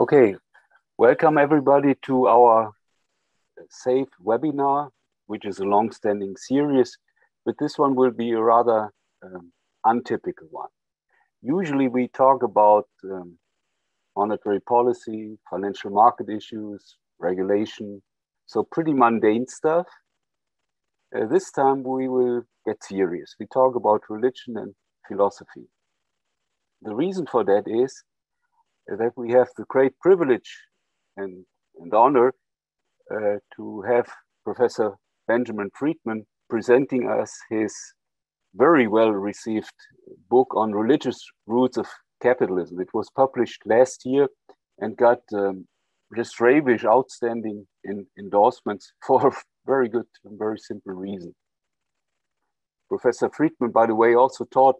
Okay, welcome everybody to our SAFE webinar, which is a long-standing series, but this one will be a rather um, untypical one. Usually we talk about um, monetary policy, financial market issues, regulation, so pretty mundane stuff. Uh, this time we will get serious. We talk about religion and philosophy. The reason for that is that we have the great privilege and, and honor uh, to have Professor Benjamin Friedman presenting us his very well received book on religious roots of capitalism. It was published last year and got um, just ravish, outstanding in, endorsements for a very good and very simple reason. Professor Friedman, by the way, also taught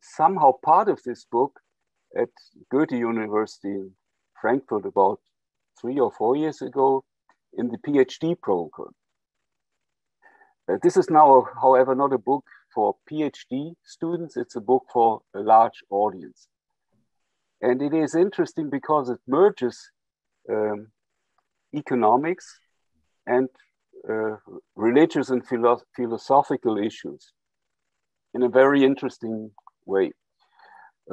somehow part of this book at Goethe University in Frankfurt about three or four years ago in the PhD program. Uh, this is now, however, not a book for PhD students, it's a book for a large audience. And it is interesting because it merges um, economics and uh, religious and philo philosophical issues in a very interesting way.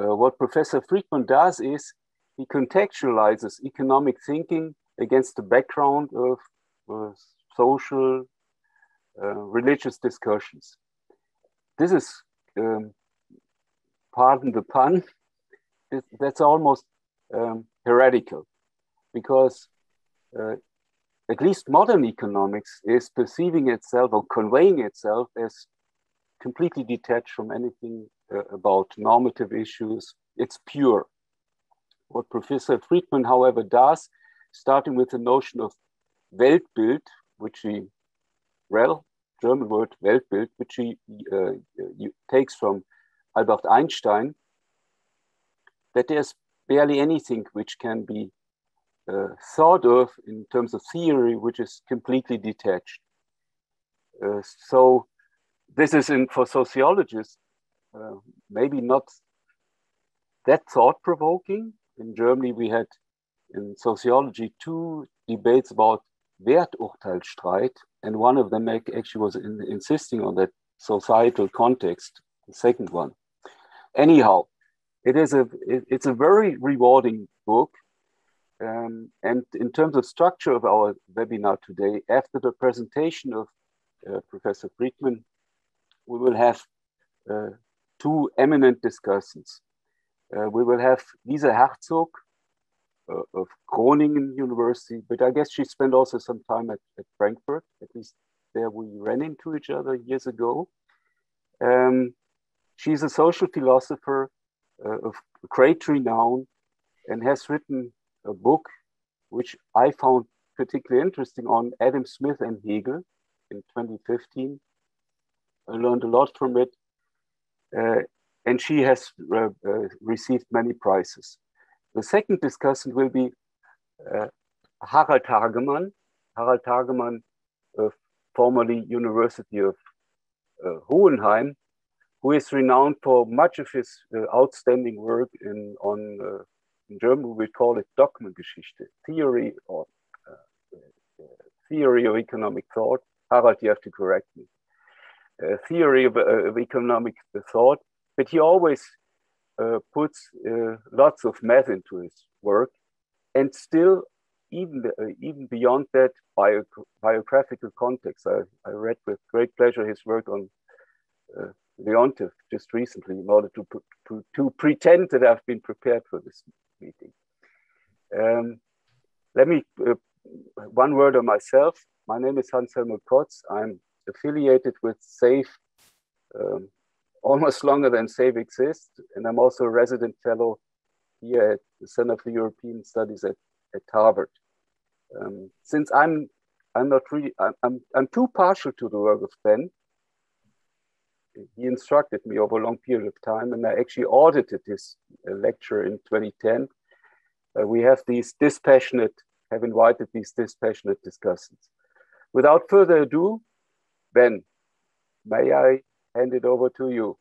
Uh, what Professor Friedman does is he contextualizes economic thinking against the background of uh, social, uh, religious discussions. This is, um, pardon the pun, that's almost um, heretical because uh, at least modern economics is perceiving itself or conveying itself as completely detached from anything about normative issues. It's pure. What Professor Friedman, however, does, starting with the notion of Weltbild, which he, well, German word Weltbild, which he uh, takes from Albert Einstein, that there's barely anything which can be uh, thought of in terms of theory, which is completely detached. Uh, so this is in for sociologists uh, maybe not that thought provoking. In Germany, we had in sociology two debates about Werturteilsstreit, and one of them actually was in, insisting on that societal context, the second one. Anyhow, it is a it, it's a very rewarding book. Um, and in terms of structure of our webinar today, after the presentation of uh, Professor Friedman, we will have uh, two eminent discussants. Uh, we will have Lisa Herzog uh, of Groningen University, but I guess she spent also some time at, at Frankfurt, at least there we ran into each other years ago. Um, she's a social philosopher uh, of great renown and has written a book which I found particularly interesting on Adam Smith and Hegel in 2015. I learned a lot from it. Uh, and she has uh, uh, received many prizes. The second discussant will be Harald Hagemann. Harald Hagemann, formerly University of Hohenheim, who is renowned for much of his outstanding work in on in German we call it Dogmengeschichte, theory or uh, theory of economic thought. Harald, you have to correct me theory of, uh, of, economic thought, but he always uh, puts uh, lots of math into his work, and still, even even beyond that, bio, biographical context. I, I read with great pleasure his work on Leontief just recently in order to, to, to pretend that I've been prepared for this meeting. Um, let me, uh, one word on myself. My name is Hans Helmut Kotz. I'm affiliated with SAFE um, almost longer than SAFE exists. And I'm also a resident fellow here at the Center for European Studies at, at Harvard. Um, since I'm I'm not really I'm, I'm, too partial to the work of Ben. He instructed me over a long period of time, and I actually audited his uh, lecture in 2010. Uh, we have these dispassionate have invited these dispassionate discussions. Without further ado, Ben, may I hand it over to you?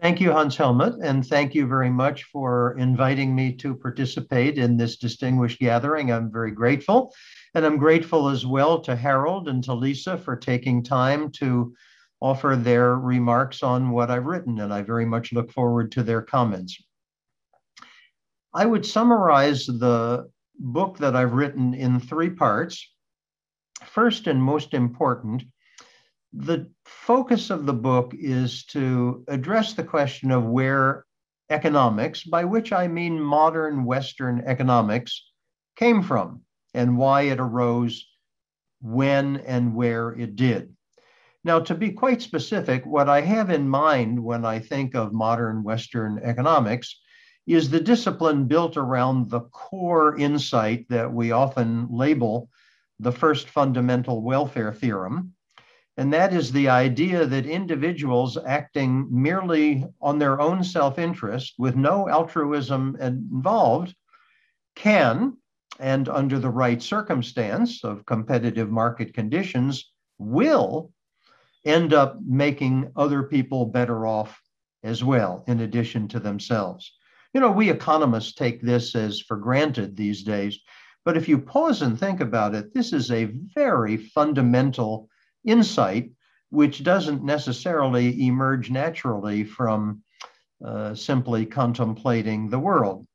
Thank you, Hans Helmut, and thank you very much for inviting me to participate in this distinguished gathering. I'm very grateful. And I'm grateful as well to Harald and to Lisa for taking time to offer their remarks on what I've written, and I very much look forward to their comments. I would summarize the book that I've written in three parts. First and most important, the focus of the book is to address the question of where economics, by which I mean modern Western economics, came from and why it arose when and where it did. Now, to be quite specific, what I have in mind when I think of modern Western economics is the discipline built around the core insight that we often label the first fundamental welfare theorem. And that is the idea that individuals acting merely on their own self interest with no altruism involved can, and under the right circumstance of competitive market conditions, will end up making other people better off as well, in addition to themselves. You know, we economists take this as for granted these days, but if you pause and think about it, this is a very fundamental insight which doesn't necessarily emerge naturally from uh, simply contemplating the world.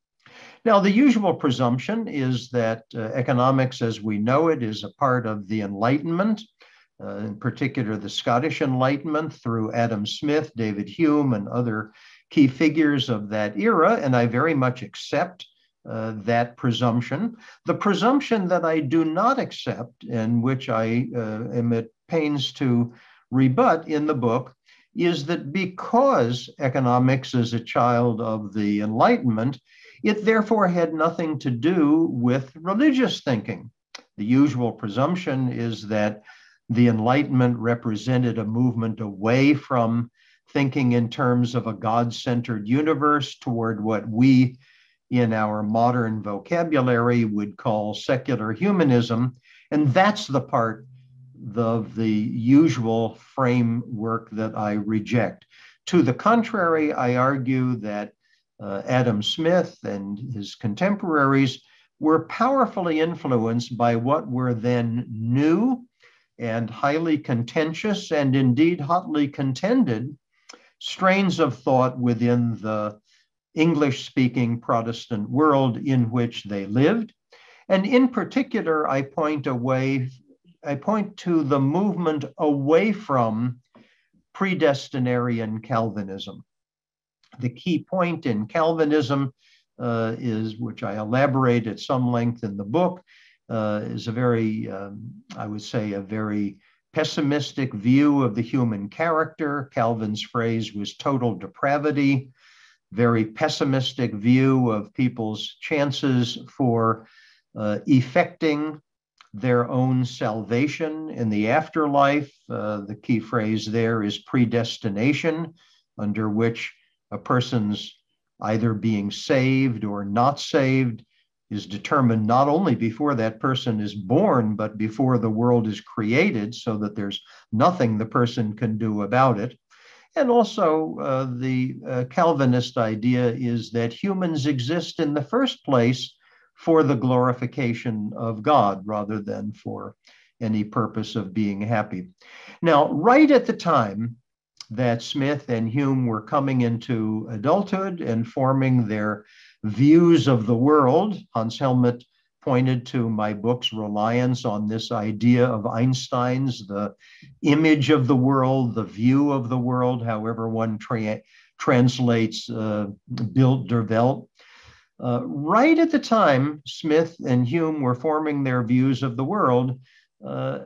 Now, the usual presumption is that uh, economics as we know it is a part of the Enlightenment, uh, in particular the Scottish Enlightenment through Adam Smith, David Hume, and other key figures of that era. And I very much accept uh, that presumption. The presumption that I do not accept, and which I uh, am at pains to rebut in the book, is that because economics is a child of the Enlightenment, it therefore had nothing to do with religious thinking. The usual presumption is that the Enlightenment represented a movement away from thinking in terms of a God centered universe toward what we in our modern vocabulary would call secular humanism. And that's the part of the usual framework that I reject. To the contrary, I argue that uh, Adam Smith and his contemporaries were powerfully influenced by what were then new and highly contentious and indeed hotly contended strains of thought within the English speaking Protestant world in which they lived. And in particular, I point away, I point to the movement away from predestinarian Calvinism. The key point in Calvinism uh, is, which I elaborate at some length in the book, uh, is a very, um, I would say, a very pessimistic view of the human character. Calvin's phrase was total depravity, very pessimistic view of people's chances for uh, effecting their own salvation in the afterlife. Uh, the key phrase there is predestination, under which a person's either being saved or not saved is determined not only before that person is born, but before the world is created, so that there's nothing the person can do about it. And also, uh, the uh, Calvinist idea is that humans exist in the first place for the glorification of God rather than for any purpose of being happy. Now, right at the time that Smith and Hume were coming into adulthood and forming their views of the world. Hans Helmut pointed to my book's reliance on this idea of Einstein's, the image of the world, the view of the world, however one tra- translates uh, Bild der Welt. Uh, right at the time Smith and Hume were forming their views of the world, uh,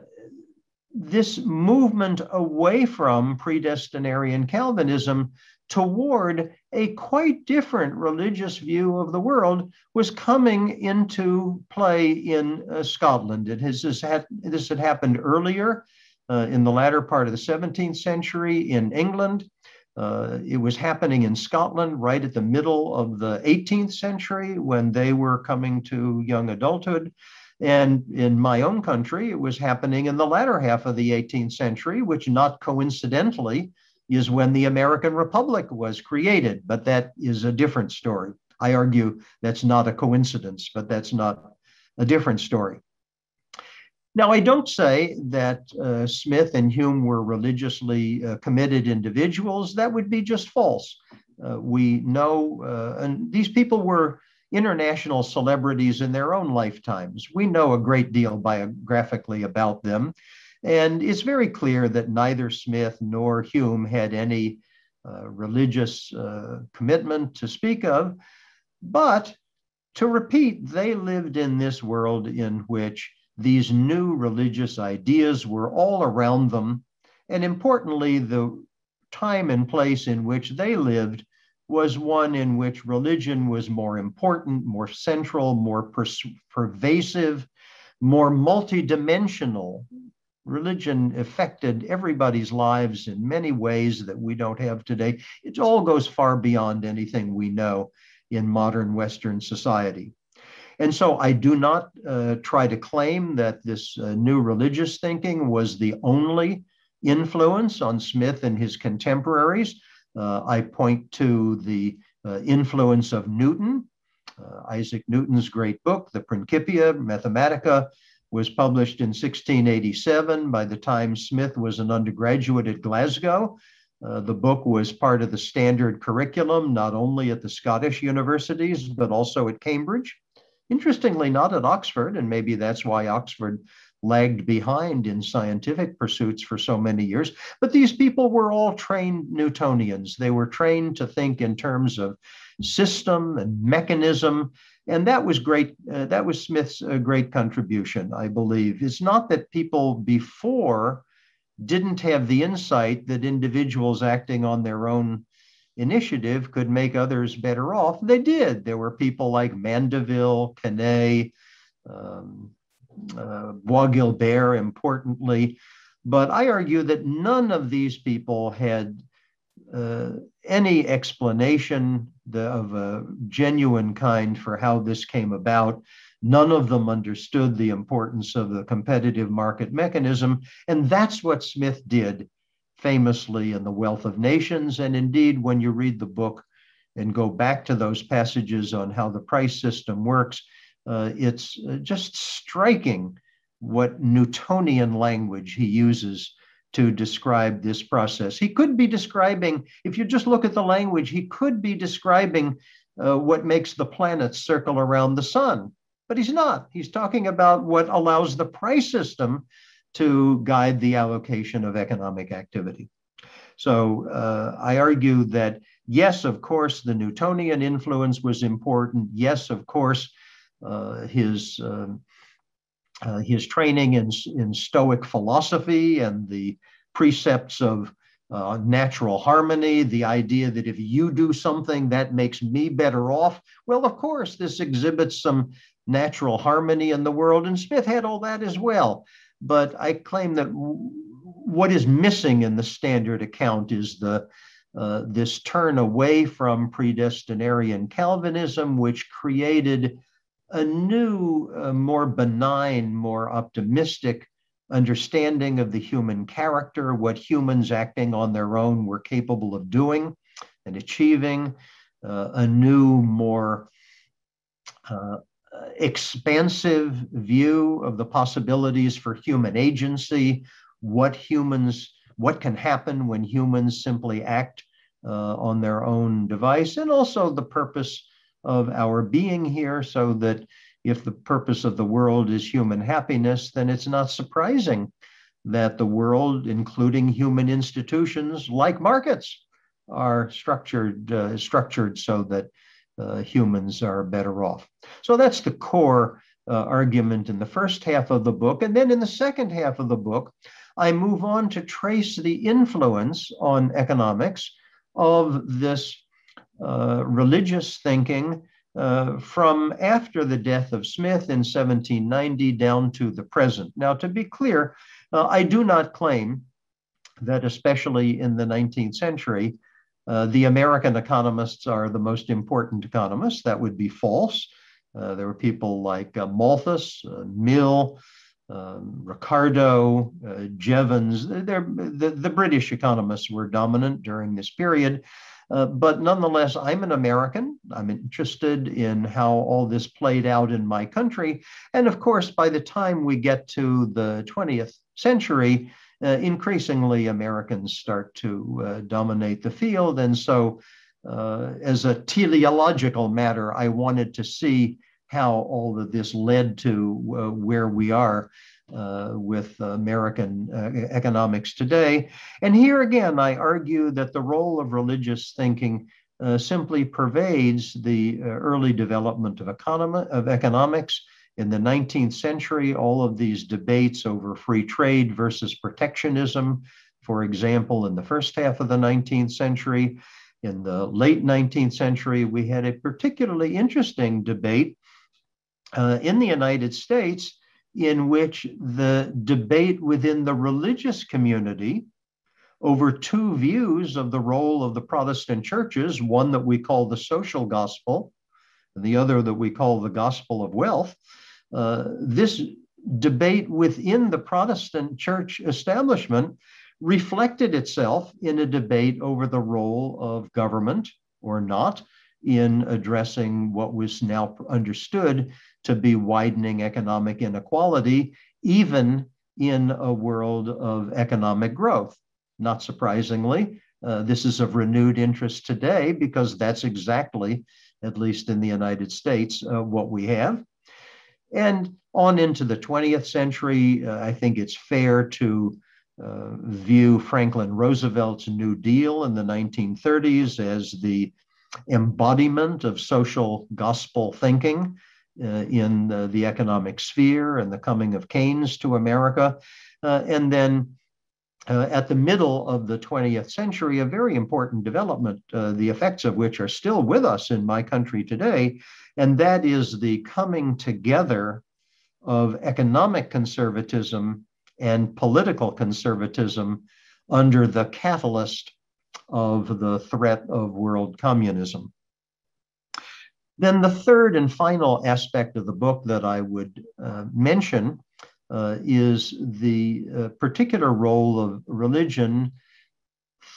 this movement away from predestinarian Calvinism toward a quite different religious view of the world was coming into play in uh, Scotland. It has this had, this had happened earlier uh, in the latter part of the 17th century in England. Uh, it was happening in Scotland right at the middle of the 18th century when they were coming to young adulthood. And in my own country, it was happening in the latter half of the 18th century, which not coincidentally is when the American Republic was created, but that is a different story. I argue that's not a coincidence, but that's not a different story. Now, I don't say that uh, Smith and Hume were religiously uh, committed individuals. That would be just false. Uh, we know, uh, and these people were international celebrities in their own lifetimes. We know a great deal biographically about them. And it's very clear that neither Smith nor Hume had any uh, religious uh, commitment to speak of. But to repeat, they lived in this world in which these new religious ideas were all around them. And importantly, the time and place in which they lived was one in which religion was more important, more central, more pervasive, more multidimensional. Religion affected everybody's lives in many ways that we don't have today. It all goes far beyond anything we know in modern Western society. And so I do not uh, try to claim that this uh, new religious thinking was the only influence on Smith and his contemporaries. Uh, I point to the uh, influence of Newton. Uh, Isaac Newton's great book, the Principia Mathematica, was published in 1687. By the time Smith was an undergraduate at Glasgow, uh, the book was part of the standard curriculum, not only at the Scottish universities, but also at Cambridge. Interestingly, not at Oxford, and maybe that's why Oxford lagged behind in scientific pursuits for so many years. But these people were all trained Newtonians. They were trained to think in terms of system and mechanism. And that was great. Uh, that was Smith's uh, great contribution, I believe. It's not that people before didn't have the insight that individuals acting on their own initiative could make others better off. They did. There were people like Mandeville, Quesnay, um, uh, Boisguilbert, importantly. But I argue that none of these people had uh, any explanation of a genuine kind for how this came about. None of them understood the importance of the competitive market mechanism. And that's what Smith did famously in The Wealth of Nations. And indeed, when you read the book and go back to those passages on how the price system works, uh, it's uh, just striking what Newtonian language he uses to describe this process. He could be describing, if you just look at the language, he could be describing uh, what makes the planets circle around the sun, but he's not. He's talking about what allows the price system to guide the allocation of economic activity. So uh, I argue that yes, of course, the Newtonian influence was important. Yes, of course, uh, his um, uh, his training in, in Stoic philosophy and the precepts of uh, natural harmony, the idea that if you do something, that makes me better off. Well, of course, this exhibits some natural harmony in the world, and Smith had all that as well. But I claim that what is missing in the standard account is the uh, this turn away from predestinarian Calvinism, which created a new, uh, more benign, more optimistic understanding of the human character, what humans acting on their own were capable of doing and achieving, uh, a new, more uh, expansive view of the possibilities for human agency, what humans, what can happen when humans simply act uh, on their own device, and also the purpose of our being here, so that if the purpose of the world is human happiness, then it's not surprising that the world, including human institutions like markets, are structured uh, structured so that uh, humans are better off. So that's the core uh, argument in the first half of the book. And then in the second half of the book, I move on to trace the influence on economics of this religious thinking uh, from after the death of Smith in 1790 down to the present. Now, to be clear, uh, I do not claim that, especially in the 19th century, uh, the American economists are the most important economists. That would be false. Uh, there were people like uh, Malthus, uh, Mill, um, Ricardo, uh, Jevons, the, the British economists were dominant during this period. Uh, but nonetheless, I'm an American. I'm interested in how all this played out in my country. And of course, by the time we get to the 20th century, uh, increasingly Americans start to uh, dominate the field. And so, uh, as a teleological matter, I wanted to see how all of this led to uh, where we are uh, with American uh, economics today. And here again, I argue that the role of religious thinking uh, simply pervades the uh, early development of, of economics. In the 19th century, all of these debates over free trade versus protectionism, for example, in the first half of the 19th century, in the late 19th century, we had a particularly interesting debate uh, in the United States in which the debate within the religious community over two views of the role of the Protestant churches, one that we call the social gospel, and the other that we call the gospel of wealth. Uh, this debate within the Protestant church establishment reflected itself in a debate over the role of government or not in addressing what was now understood to be widening economic inequality, even in a world of economic growth. Not surprisingly, uh, this is of renewed interest today because that's exactly, at least in the United States, uh, what we have. And on into the 20th century, uh, I think it's fair to uh, view Franklin Roosevelt's New Deal in the 1930s as the embodiment of social gospel thinking uh, in the, the, economic sphere and the coming of Keynes to America. Uh, and then uh, at the middle of the 20th century, a very important development, uh, the effects of which are still with us in my country today, and that is the coming together of economic conservatism and political conservatism under the catalyst of the threat of world communism. Then, the third and final aspect of the book that I would uh, mention uh, is the uh, particular role of religion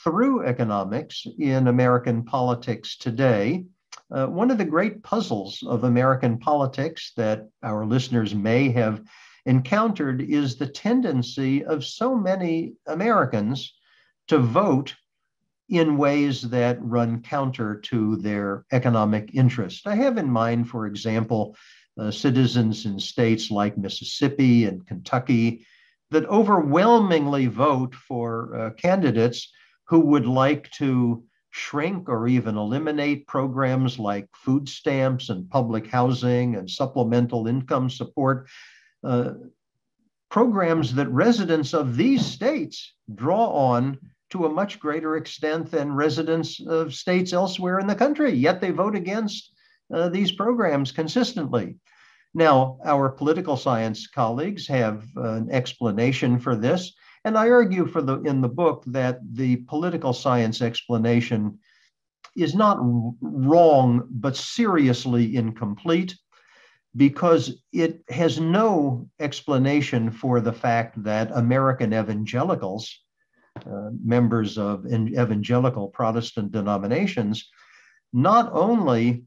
through economics in American politics today. Uh, one of the great puzzles of American politics that our listeners may have encountered is the tendency of so many Americans to vote in ways that run counter to their economic interest. I have in mind, for example, uh, citizens in states like Mississippi and Kentucky that overwhelmingly vote for uh, candidates who would like to shrink or even eliminate programs like food stamps and public housing and supplemental income support. Uh, programs that residents of these states draw on to a much greater extent than residents of states elsewhere in the country, yet they vote against uh, these programs consistently. Now, our political science colleagues have an explanation for this, and I argue for the in the book that the political science explanation is not wrong, but seriously incomplete because it has no explanation for the fact that American evangelicals uh, members of evangelical Protestant denominations not only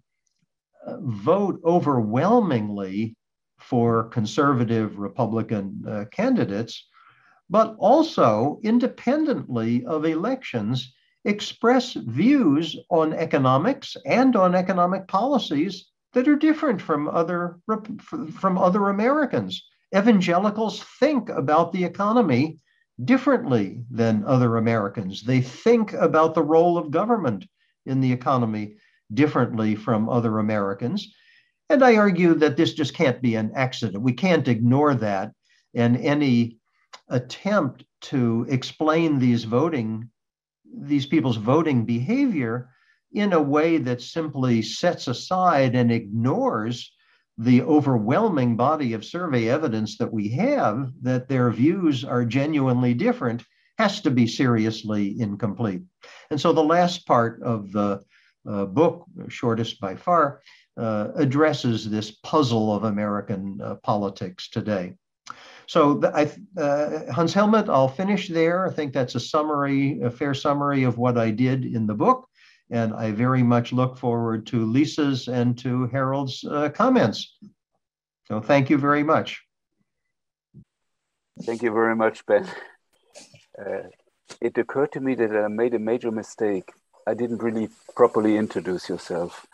uh, vote overwhelmingly for conservative Republican uh, candidates, but also independently of elections express views on economics and on economic policies that are different from other from other Americans. Evangelicals think about the economy differently than other Americans. They think about the role of government in the economy differently from other Americans. And I argue that this just can't be an accident. We can't ignore that. And any attempt to explain these voting, these people's voting behavior in a way that simply sets aside and ignores the overwhelming body of survey evidence that we have that their views are genuinely different has to be seriously incomplete. And so the last part of the uh, book, shortest by far, uh, addresses this puzzle of American uh, politics today. So I, uh, Hans Helmut, I'll finish there. I think that's a summary, a fair summary of what I did in the book. And I very much look forward to Lisa's and to Harald's uh, comments. So thank you very much. Thank you very much, Ben. Uh, it occurred to me that I made a major mistake. I didn't really properly introduce yourself.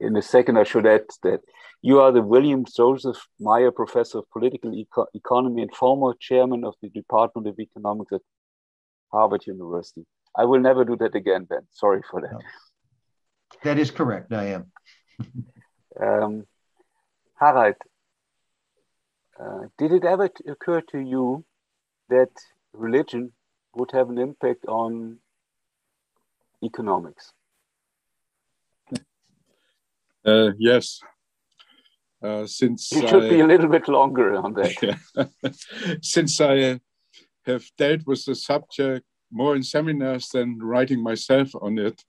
In a second, I should add that you are the William Joseph Maier Professor of Political Eco Economy and former chairman of the Department of Economics at Harvard University. I will never do that again, Ben. Sorry for that. No. That is correct. I am. um, Harald, uh, did it ever occur to you that religion would have an impact on economics? Uh, yes. Uh, since it should I, be a little bit longer on that. since I have dealt with the subject more in seminars than writing myself on it,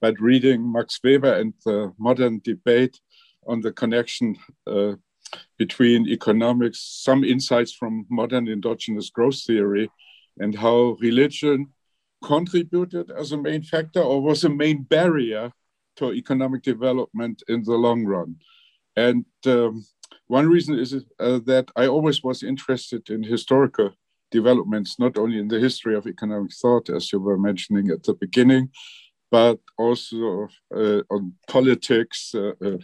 but reading Max Weber and the modern debate on the connection uh, between economics, some insights from modern endogenous growth theory, and how religion contributed as a main factor or was a main barrier to economic development in the long run. And um, one reason is uh, that I always was interested in historical developments, not only in the history of economic thought, as you were mentioning at the beginning, but also uh, on politics. Uh, uh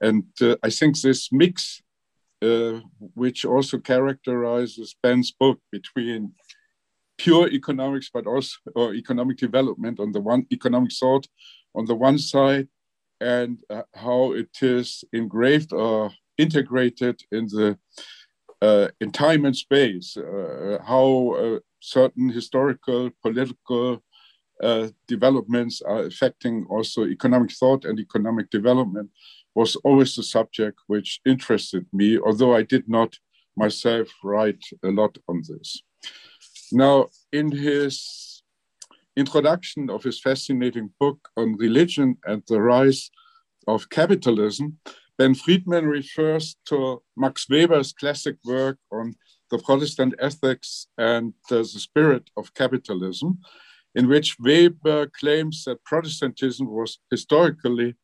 and uh, I think this mix, uh, which also characterizes Ben's book between pure economics, but also economic development on the one economic thought on the one side, and uh, how it is engraved or integrated in the uh, in time and space, uh, how uh, certain historical, political uh, developments are affecting also economic thought and economic development was always the subject which interested me, although I did not myself write a lot on this. Now, in his introduction of his fascinating book on religion and the rise of capitalism, Ben Friedman refers to Max Weber's classic work on the Protestant ethics and uh, the spirit of capitalism, in which Weber claims that Protestantism was historically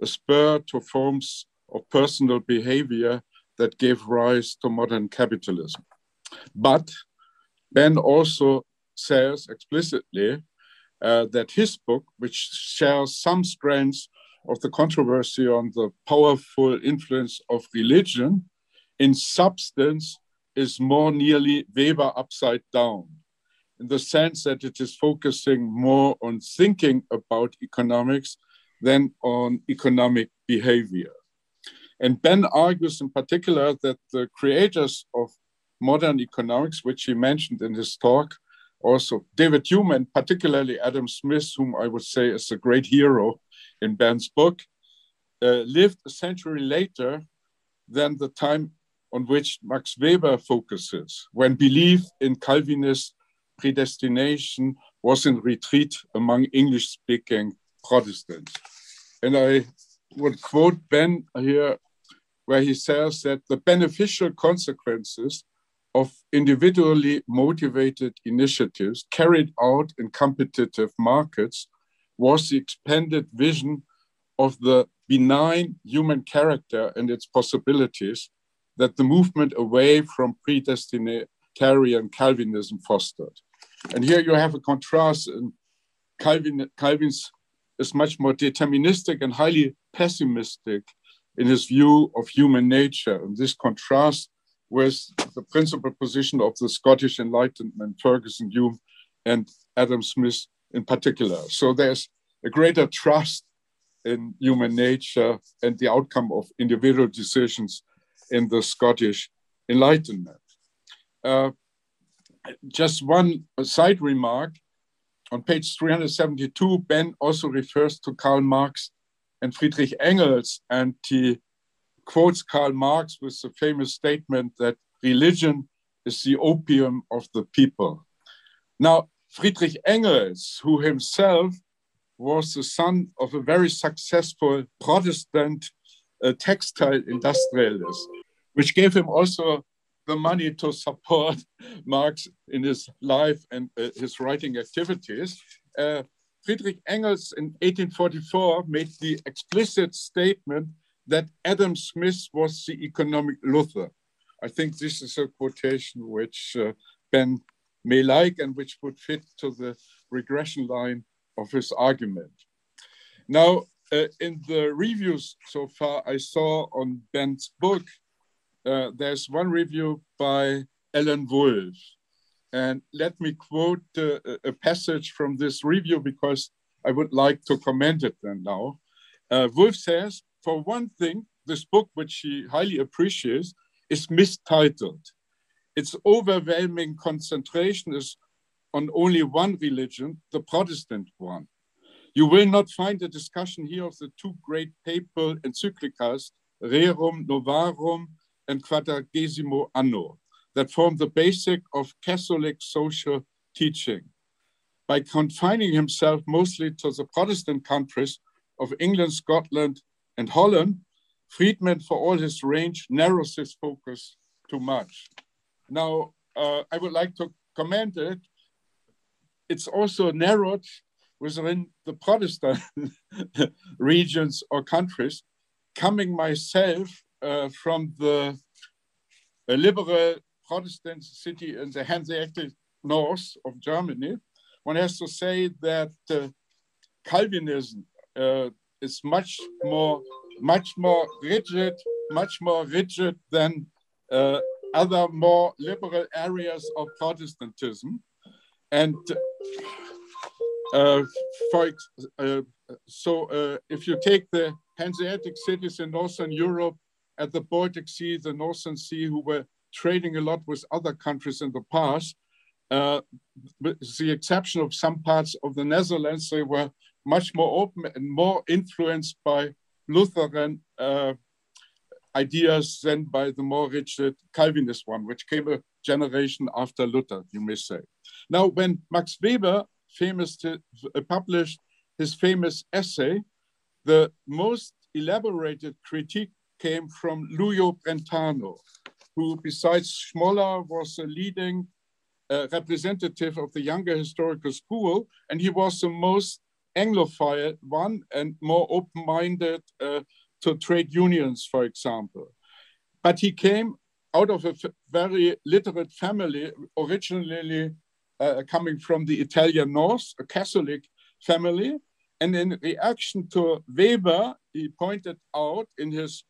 a spur to forms of personal behavior that gave rise to modern capitalism. But Ben also says explicitly uh, that his book, which shares some strands of the controversy on the powerful influence of religion, in substance is more nearly Weber upside down, in the sense that it is focusing more on thinking about economics than on economic behavior. And Ben argues in particular that the creators of modern economics, which he mentioned in his talk, also David Hume and particularly Adam Smith, whom I would say is a great hero in Ben's book, uh, lived a century later than the time on which Max Weber focuses, when belief in Calvinist predestination was in retreat among English speaking Protestants. And I would quote Ben here, where he says that the beneficial consequences of individually motivated initiatives carried out in competitive markets was the expanded vision of the benign human character and its possibilities that the movement away from predestinarian Calvinism fostered. And here you have a contrast in Calvin, Calvin's is much more deterministic and highly pessimistic in his view of human nature. And this contrasts with the principal position of the Scottish Enlightenment, Ferguson, Hume, and Adam Smith in particular. So there's a greater trust in human nature and the outcome of individual decisions in the Scottish Enlightenment. Uh, just one side remark on page 372, Ben also refers to Karl Marx and Friedrich Engels, and he quotes Karl Marx with the famous statement that religion is the opium of the people. Now, Friedrich Engels, who himself was the son of a very successful Protestant uh, textile industrialist, which gave him also the money to support Marx in his life and uh, his writing activities. Uh, Friedrich Engels in 1844 made the explicit statement that Adam Smith was the economic Luther. I think this is a quotation which uh, Ben may like and which would fit to the regression line of his argument. Now, uh, in the reviews so far I saw on Ben's book, uh, there's one review by Ellen Wolf. And let me quote uh, a passage from this review because I would like to comment it then now. Uh, Wolf says, for one thing, this book, which she highly appreciates, is mistitled. Its overwhelming concentration is on only one religion, the Protestant one. You will not find a discussion here of the two great papal encyclicals, Rerum Novarum and Quadragesimo Anno, that form the basic of Catholic social teaching. By confining himself mostly to the Protestant countries of England, Scotland, and Holland, Friedman, for all his range, narrows his focus too much. Now, uh, I would like to comment it. It's also narrowed within the Protestant regions or countries, coming myself uh, from the liberal Protestant city in the Hanseatic north of Germany, one has to say that uh, Calvinism uh, is much more, much more rigid, much more rigid than uh, other more liberal areas of Protestantism. And uh, for, uh, so uh, if you take the Hanseatic cities in Northern Europe at the Baltic Sea, the Northern Sea, who were trading a lot with other countries in the past, uh, with the exception of some parts of the Netherlands, they were much more open and more influenced by Lutheran uh, ideas than by the more rigid Calvinist one, which came a generation after Luther, you may say. Now, when Max Weber famous to, uh, published his famous essay, the most elaborated critique came from Lujo Brentano, who besides Schmoller was a leading uh, representative of the younger historical school, and he was the most Anglophile one and more open-minded uh, to trade unions, for example. But he came out of a very literate family, originally uh, coming from the Italian North, a Catholic family. And in reaction to Weber, he pointed out in his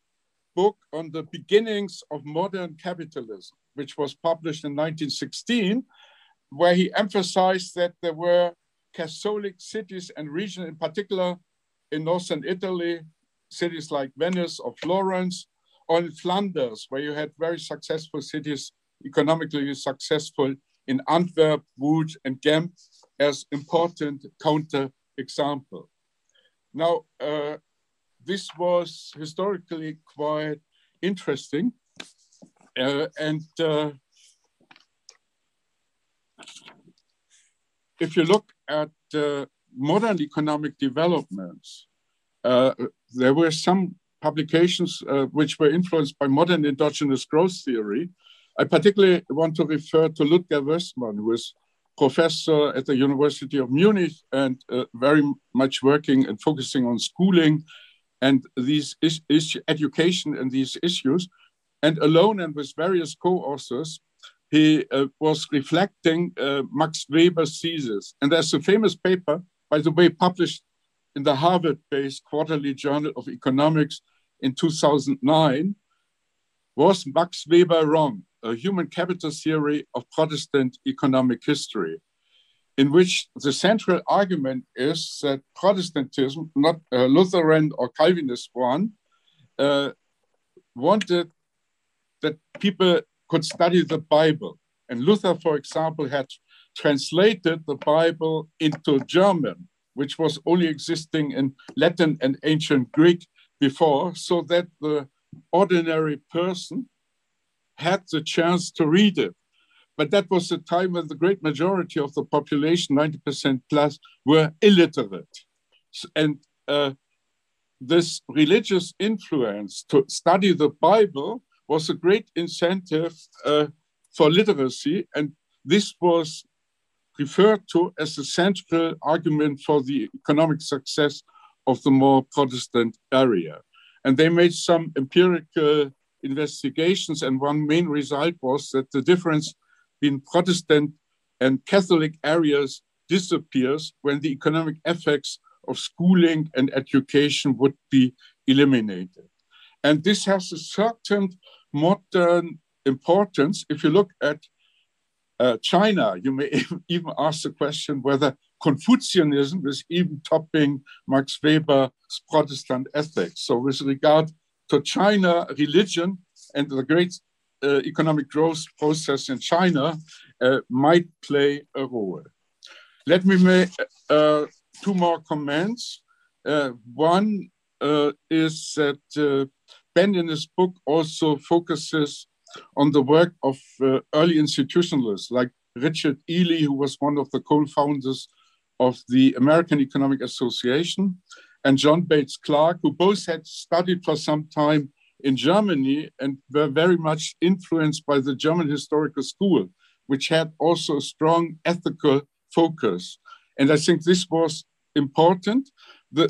book on the beginnings of modern capitalism, which was published in 1916, where he emphasized that there were Catholic cities and regions, in particular in northern Italy, cities like Venice or Florence, or in Flanders, where you had very successful cities, economically successful in Antwerp, Bruges, and Ghent as important counter example. Now, uh, this was historically quite interesting. Uh, and uh, if you look at uh, modern economic developments, uh, there were some publications uh, which were influenced by modern endogenous growth theory, I particularly want to refer to Ludger Wößmann, who is professor at the University of Munich and uh, very much working and focusing on schooling and these is, is education and these issues. And alone and with various co-authors, he uh, was reflecting uh, Max Weber's thesis. And there's a famous paper, by the way, published in the Harvard-based Quarterly Journal of Economics in 2009. Was Max Weber wrong? a human capital theory of Protestant economic history, in which the central argument is that Protestantism, not uh, Lutheran or Calvinist one, uh, wanted that people could study the Bible. And Luther, for example, had translated the Bible into German, which was only existing in Latin and ancient Greek before, so that the ordinary person had the chance to read it. But that was the time when the great majority of the population, 90% plus, were illiterate. And uh, this religious influence to study the Bible was a great incentive uh, for literacy, and this was referred to as the central argument for the economic success of the more Protestant area. And they made some empirical investigations, and one main result was that the difference between Protestant and Catholic areas disappears when the economic effects of schooling and education would be eliminated. And this has a certain modern importance. If you look at uh, China, you may even ask the question whether Confucianism is even topping Max Weber's Protestant ethics. So, with regard to China, religion and the great uh, economic growth process in China uh, might play a role. Let me make uh, two more comments. Uh, one is that Ben in his book also focuses on the work of uh, early institutionalists like Richard Ely, who was one of the co-founders of the American Economic Association, and John Bates Clark, who both had studied for some time in Germany and were very much influenced by the German Historical School, which had also a strong ethical focus. And I think this was important. The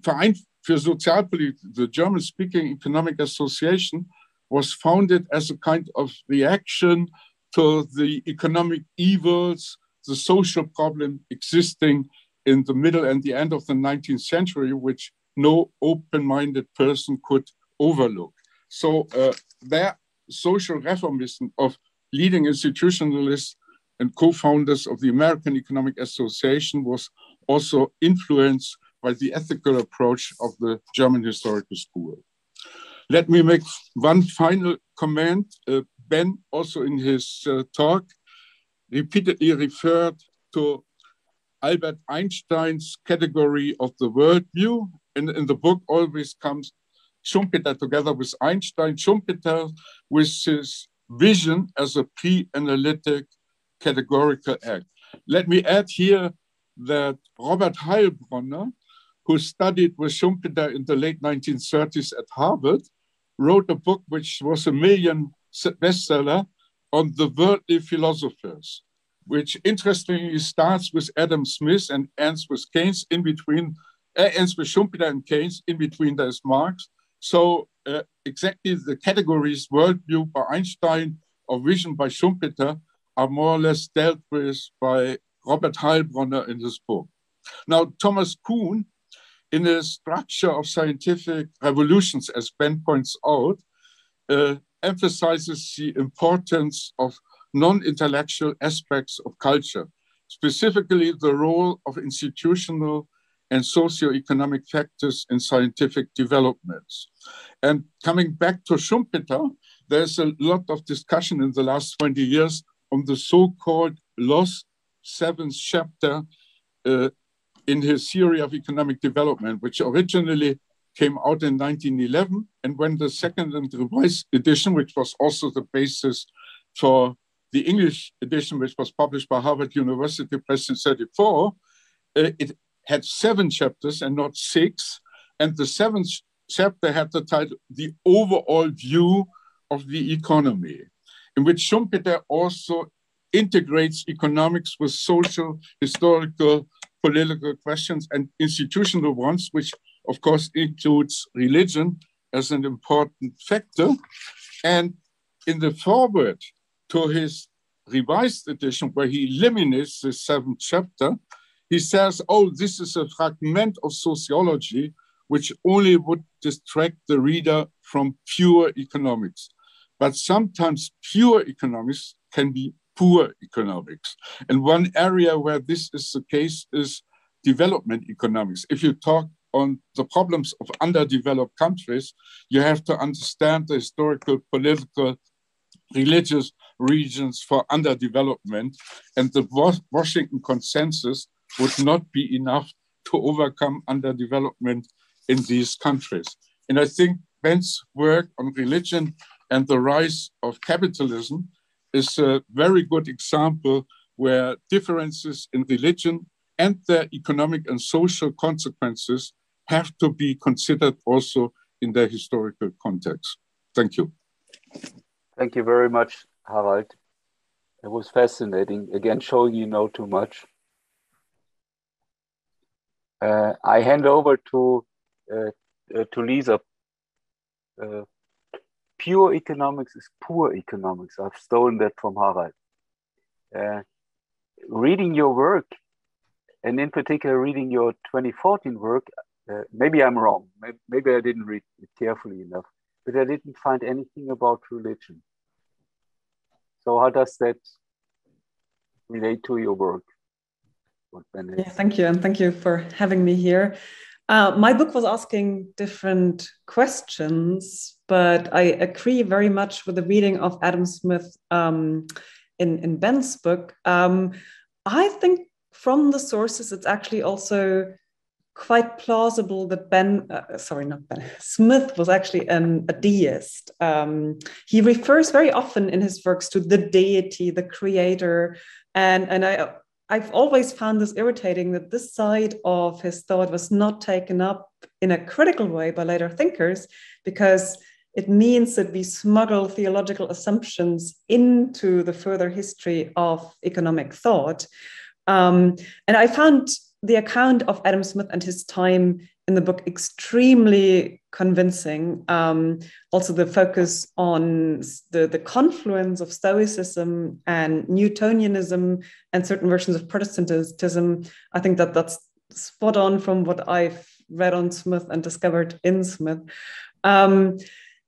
Verein für Sozialpolitik, the German speaking economic association, was founded as a kind of reaction to the economic evils, the social problem existing in the middle and the end of the 19th century, which no open minded person could overlook. So, uh, their social reformism of leading institutionalists and co founders of the American Economic Association was also influenced by the ethical approach of the German Historical School. Let me make one final comment. Uh, ben, also in his uh, talk, repeatedly referred to Albert Einstein's category of the worldview. In, in the book, always comes Schumpeter together with Einstein, Schumpeter with his vision as a pre analytic categorical act. Let me add here that Robert Heilbroner, who studied with Schumpeter in the late 1930s at Harvard, wrote a book which was a million bestseller on the worldly philosophers, which interestingly starts with Adam Smith and ends with Keynes. In between, uh, ends with Schumpeter and Keynes. In between, there's Marx. So uh, exactly the categories worldview by Einstein or vision by Schumpeter are more or less dealt with by Robert Heilbroner in his book. Now, Thomas Kuhn in the structure of scientific revolutions, as Ben points out, uh, emphasizes the importance of non-intellectual aspects of culture, specifically the role of institutional and socio-economic factors in scientific developments. And coming back to Schumpeter, there's a lot of discussion in the last 20 years on the so-called lost seventh chapter uh, in his theory of economic development, which originally came out in 1911. And when the second and revised edition, which was also the basis for the English edition, which was published by Harvard University Press in 34, uh, it had seven chapters and not six. And the seventh chapter had the title, The Overall View of the Economy, in which Schumpeter also integrates economics with social, historical, political questions and institutional ones, which of course includes religion as an important factor. And in the foreword to his revised edition, where he eliminates the seventh chapter, he says, oh, this is a fragment of sociology which only would distract the reader from pure economics. But sometimes pure economics can be poor economics. And one area where this is the case is development economics. If you talk on the problems of underdeveloped countries, you have to understand the historical, political, religious regions for underdevelopment. And the Washington consensus would not be enough to overcome underdevelopment in these countries. And I think Ben's work on religion and the rise of capitalism is a very good example where differences in religion and their economic and social consequences have to be considered also in their historical context. Thank you. Thank you very much, Harald. It was fascinating. Again, showing you know too much. Uh, I hand over to uh, uh, to Lisa. Pure economics is poor economics. I've stolen that from Harald. Uh, reading your work, and in particular reading your 2014 work, uh, maybe I'm wrong. Maybe, maybe I didn't read it carefully enough, but I didn't find anything about religion. So how does that relate to your work? Yeah, thank you, and thank you for having me here. Uh, my book was asking different questions, but I agree very much with the reading of Adam Smith um, in, in Ben's book. Um, I think from the sources, it's actually also quite plausible that Ben, uh, sorry, not Ben, Smith was actually an, a deist. Um, he refers very often in his works to the deity, the creator, and and I I've always found this irritating that this side of his thought was not taken up in a critical way by later thinkers because it means that we smuggle theological assumptions into the further history of economic thought. Um, and I found the account of Adam Smith and his time in the book extremely convincing. Um, also, the focus on the, the confluence of Stoicism and Newtonianism and certain versions of Protestantism. I think that that's spot on from what I've read on Smith and discovered in Smith. Um,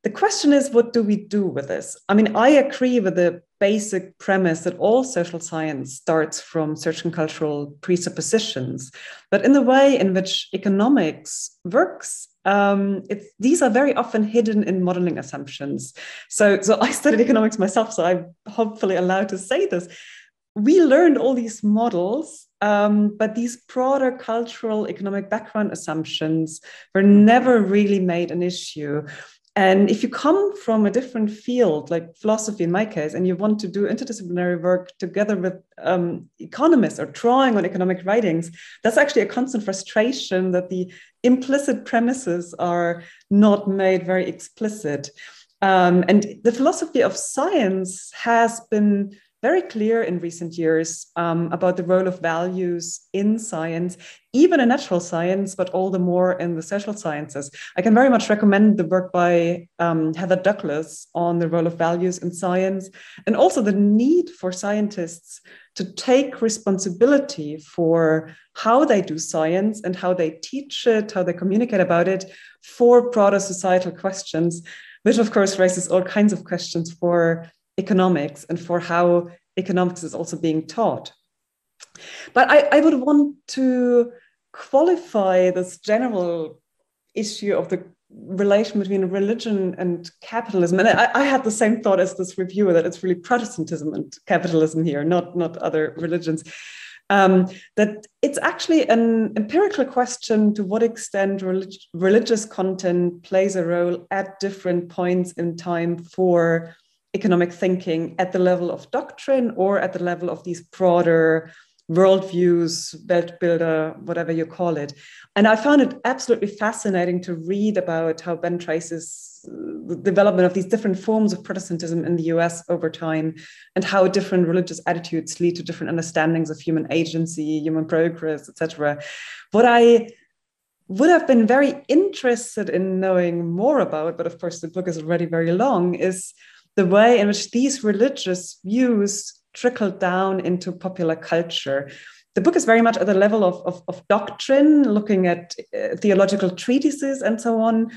the question is, what do we do with this? I mean, I agree with the basic premise that all social science starts from certain cultural presuppositions, but in the way in which economics works, um, these are very often hidden in modeling assumptions. So, so I studied economics myself, so I'm hopefully allowed to say this. We learned all these models um, but these broader cultural economic background assumptions were never really made an issue. And if you come from a different field, like philosophy in my case, and you want to do interdisciplinary work together with um, economists or drawing on economic writings, that's actually a constant frustration that the implicit premises are not made very explicit. Um, and the philosophy of science has been very clear in recent years um, about the role of values in science, even in natural science, but all the more in the social sciences. I can very much recommend the work by um, Heather Douglas on the role of values in science, and also the need for scientists to take responsibility for how they do science and how they teach it, how they communicate about it for broader societal questions, which of course raises all kinds of questions for economics and for how economics is also being taught. But I, I would want to qualify this general issue of the relation between religion and capitalism. And I, I, had the same thought as this reviewer that it's really Protestantism and capitalism here, not, not other religions. Um, that it's actually an empirical question to what extent relig- religious content plays a role at different points in time for economic thinking at the level of doctrine or at the level of these broader worldviews, Weltbilder, whatever you call it. And I found it absolutely fascinating to read about how Ben traces uh, the development of these different forms of Protestantism in the US over time and how different religious attitudes lead to different understandings of human agency, human progress, etc. What I would have been very interested in knowing more about, but of course the book is already very long, is the way in which these religious views trickled down into popular culture. The book is very much at the level of, of, of doctrine, looking at uh, theological treatises and so on.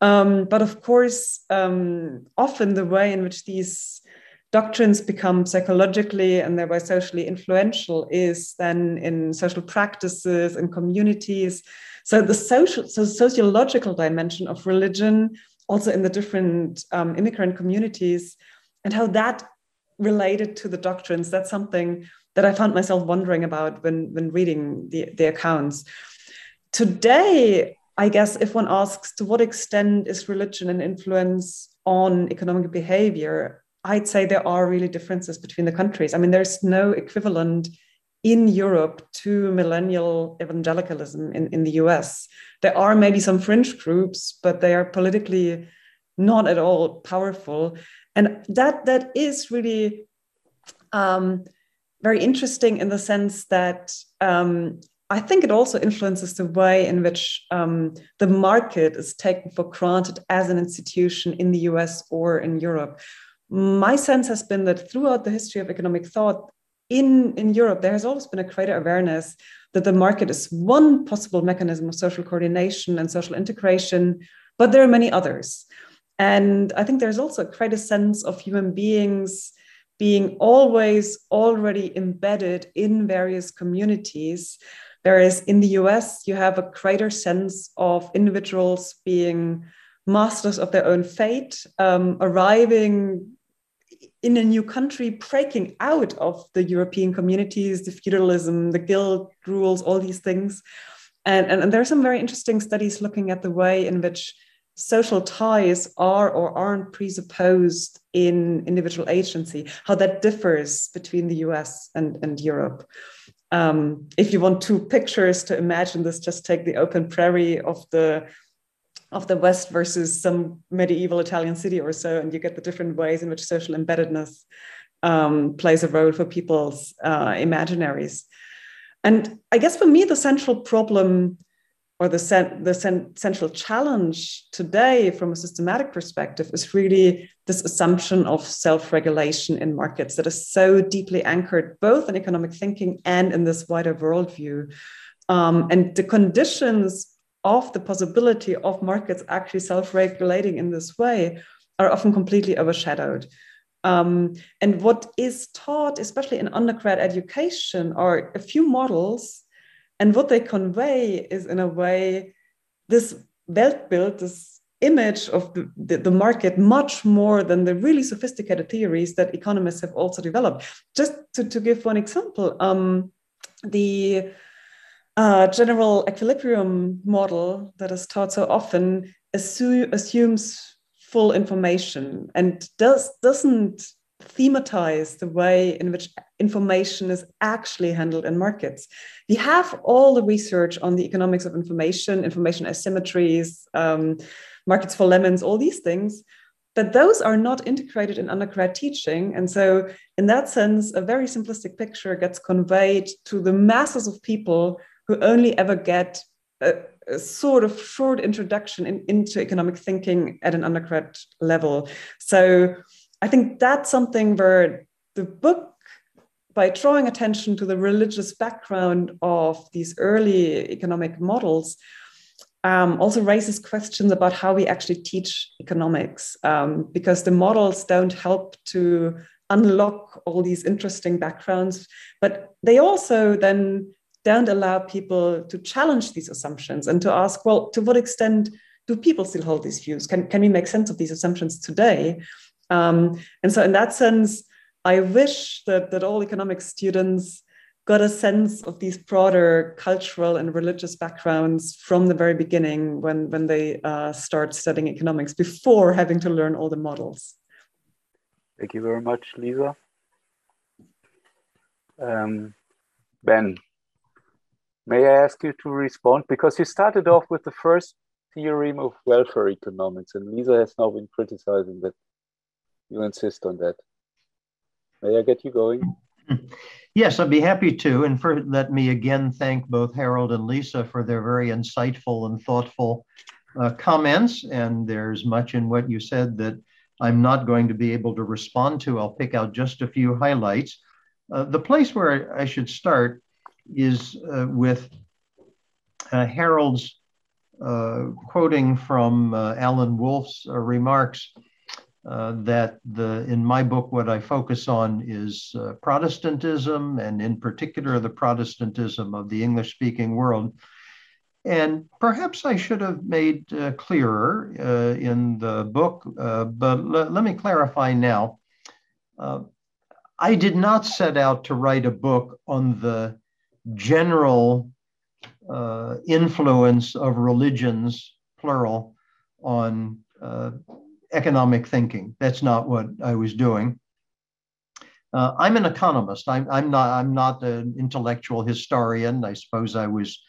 Um, but of course, um, often the way in which these doctrines become psychologically and thereby socially influential is then in social practices and communities. So the social, so sociological dimension of religion also in the different um, immigrant communities and how that related to the doctrines. That's something that i found myself wondering about when when reading the, the accounts. Today i guess if one asks to what extent is religion an influence on economic behavior i'd say there are really differences between the countries. I mean there's no equivalent in Europe to millennial evangelicalism in, in the US. There are maybe some fringe groups, but they are politically not at all powerful. And that that is really um, very interesting in the sense that um, I think it also influences the way in which um, the market is taken for granted as an institution in the US or in Europe. My sense has been that throughout the history of economic thought in, in Europe, there has always been a greater awareness that the market is one possible mechanism of social coordination and social integration, but there are many others. And I think there's also a sense of human beings being always already embedded in various communities. Whereas in the US, you have a greater sense of individuals being masters of their own fate, um, arriving in a new country, breaking out of the European communities, the feudalism, the guild rules, all these things. And, and, and there are some very interesting studies looking at the way in which social ties are or aren't presupposed in individual agency, how that differs between the US and, and Europe. Um, if you want two pictures to imagine this, just take the open prairie of the of the West versus some medieval Italian city or so, and you get the different ways in which social embeddedness um, plays a role for people's uh, imaginaries. And I guess for me, the central problem or the, cent- the cent- central challenge today from a systematic perspective is really this assumption of self-regulation in markets that is so deeply anchored both in economic thinking and in this wider worldview um, and the conditions of the possibility of markets actually self-regulating in this way are often completely overshadowed um, and what is taught especially in undergrad education are a few models and what they convey is, in a way, this Weltbild, this image of the, the, the, market much more than the really sophisticated theories that economists have also developed. Just to, to give one example, um, the uh, general equilibrium model that is taught so often assu- assumes full information and does, doesn't thematize the way in which information is actually handled in markets. We have all the research on the economics of information, information asymmetries, um, markets for lemons, all these things, but those are not integrated in undergrad teaching. And so, in that sense, a very simplistic picture gets conveyed to the masses of people who only ever get a, a sort of short introduction in, into economic thinking at an undergrad level. So, I think that's something where the book, by drawing attention to the religious background of these early economic models, um, also raises questions about how we actually teach economics, um, because the models don't help to unlock all these interesting backgrounds, but they also then don't allow people to challenge these assumptions and to ask, well, to what extent do people still hold these views? Can, can we make sense of these assumptions today? Um, and so, in that sense, I wish that, that all economics students got a sense of these broader cultural and religious backgrounds from the very beginning when, when they uh, start studying economics before having to learn all the models. Thank you very much, Lisa. Um, ben, may I ask you to respond? Because you started off with the first theorem of welfare economics, and Lisa has now been criticizing that you insist on that. May I get you going? Yes, I'd be happy to. And for, let me again thank both Harald and Lisa for their very insightful and thoughtful uh, comments. And there's much in what you said that I'm not going to be able to respond to. I'll pick out just a few highlights. Uh, the place where I should start is uh, with uh, Harald's uh, quoting from uh, Alan Wolfe's remarks uh, that the in my book what I focus on is Protestantism and in particular the Protestantism of the English speaking world. And perhaps I should have made uh, clearer uh, in the book, uh, but l- let me clarify now. I did not set out to write a book on the general influence of religions, plural, on economic thinking. That's not what I was doing. Uh, I'm an economist. I'm, I'm, not. I'm not an intellectual historian. I suppose I was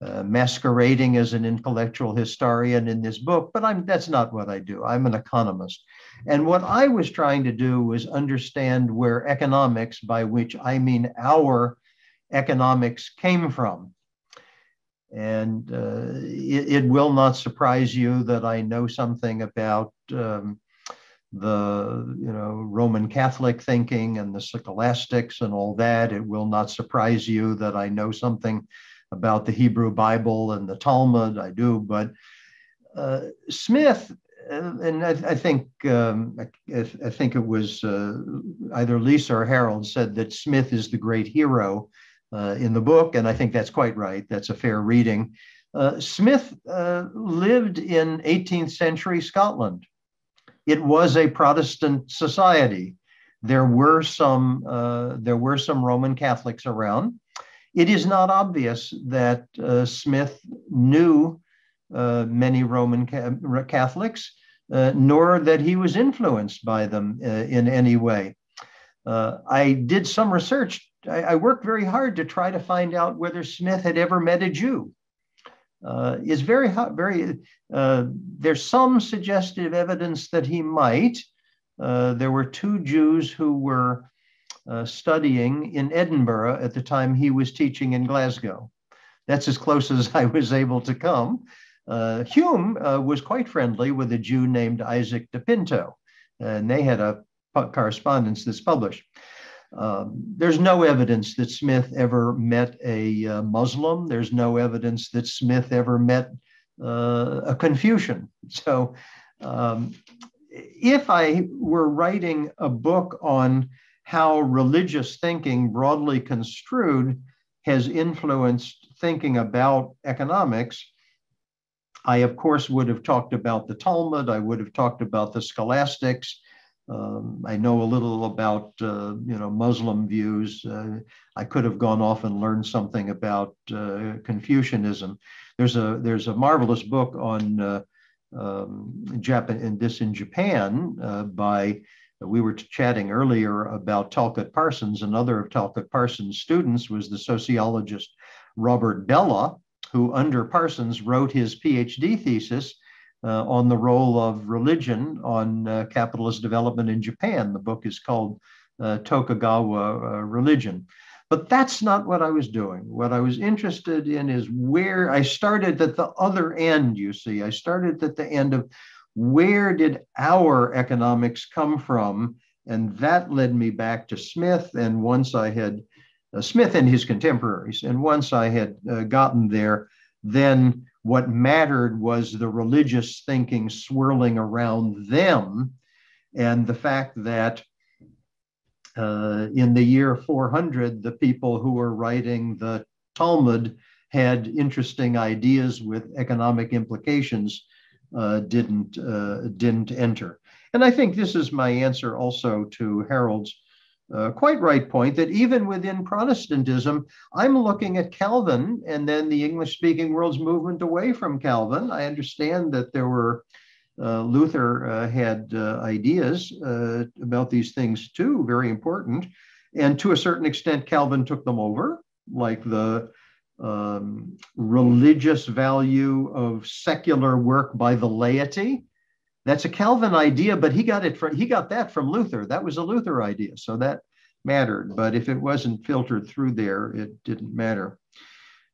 uh, masquerading as an intellectual historian in this book, but I'm, that's not what I do. I'm an economist. And what I was trying to do was understand where economics, by which I mean our economics, came from. And uh, it, it, will not surprise you that I know something about um, the you know Roman Catholic thinking and the scholastics and all that. It will not surprise you that I know something about the Hebrew Bible and the Talmud. I do, but uh, Smith, uh, and I, I think um, I, I, think it was uh, either Lisa or Harald said that Smith is the great hero in the book, and I think that's quite right. That's a fair reading. Uh, Smith uh, lived in 18th century Scotland. It was a Protestant society. There were some there were some Roman Catholics around it is not obvious that uh, Smith knew uh, many Roman Catholics, uh, nor that he was influenced by them uh, in any way. Uh, I did some research. I, I, worked very hard to try to find out whether Smith had ever met a Jew. Uh, is very very. there's some suggestive evidence that he might. there were two Jews who were uh, studying in Edinburgh at the time he was teaching in Glasgow. That's as close as I was able to come. Uh, Hume uh, was quite friendly with a Jew named Isaac de Pinto, and they had a correspondence that's published. Um, there's no evidence that Smith ever met a uh, Muslim. There's no evidence that Smith ever met uh, a Confucian. So, um, if I were writing a book on how religious thinking, broadly construed, has influenced thinking about economics. I, of course, would have talked about the Talmud. I would have talked about the scholastics. Um, I know a little about uh, you know Muslim views. Uh, I could have gone off and learned something about uh, Confucianism. There's a there's a marvelous book on uh, um, Japan and this in Japan uh, by we were chatting earlier about Talcott Parsons. Another of Talcott Parsons' students was the sociologist Robert Bellah, who under Parsons wrote his PhD thesis uh, on the role of religion on uh, capitalist development in Japan. The book is called uh, Tokugawa uh, Religion. But that's not what I was doing. What I was interested in is where I started at the other end, you see. I started at the end of where did our economics come from? And that led me back to Smith. And once I had uh, Smith and his contemporaries, and once I had uh, gotten there, then what mattered was the religious thinking swirling around them and the fact that uh, in the year 400, the people who were writing the Talmud had interesting ideas with economic implications uh, didn't uh, didn't enter. And I think this is my answer also to Harald's uh, quite right point that even within Protestantism, I'm looking at Calvin and then the English speaking world's movement away from Calvin. I understand that there were uh, Luther uh, had uh, ideas about these things too, very important. And to a certain extent, Calvin took them over, like the um, religious value of secular work by the laity. That's a Calvin idea, but he got it from he got that from Luther. That was a Luther idea, so that mattered. But if it wasn't filtered through there, it didn't matter.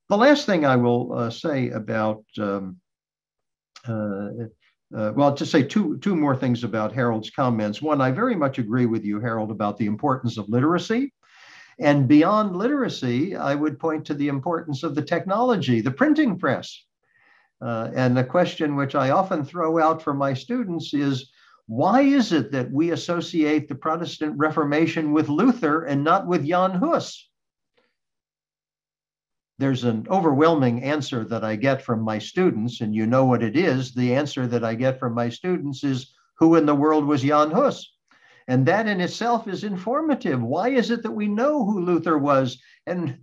The last thing I will uh, say about um, uh, uh, well, to say two two more things about Harald's comments. One, I very much agree with you, Harold, about the importance of literacy. And beyond literacy, I would point to the importance of the technology, the printing press. Uh, and the question which I often throw out for my students is why is it that we associate the Protestant Reformation with Luther and not with Jan Hus? There's an overwhelming answer that I get from my students, and you know what it is. The answer that I get from my students is who in the world was Jan Hus? And that in itself is informative. Why is it that we know who Luther was? And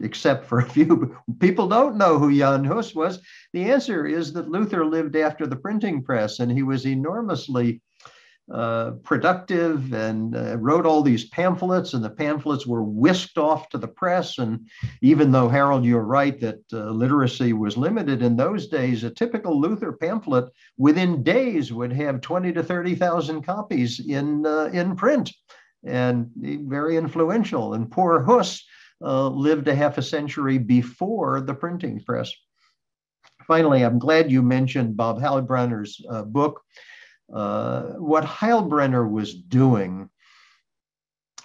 except for a few people don't know who Jan Hus was. The answer is that Luther lived after the printing press and he was enormously uh, productive and uh, wrote all these pamphlets, and the pamphlets were whisked off to the press. And even though, Harald, you're right that uh, literacy was limited in those days, a typical Luther pamphlet within days would have 20 to 30,000 copies in, uh, in print and very influential. And poor Hus uh, lived a half a century before the printing press. Finally, I'm glad you mentioned Bob Heilbroner's uh, book. Uh, what Heilbroner was doing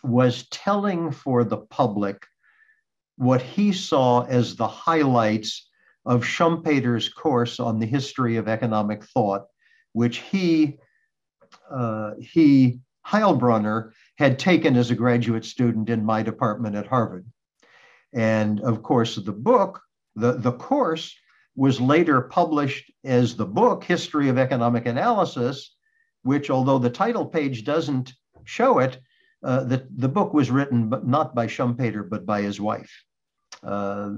was telling for the public what he saw as the highlights of Schumpeter's course on the history of economic thought, which he uh, he Heilbroner had taken as a graduate student in my department at Harvard. And of course, the book, the, the course was later published as the book, History of Economic Analysis, which, although the title page doesn't show it, uh, the, the book was written but not by Schumpeter, but by his wife. Uh,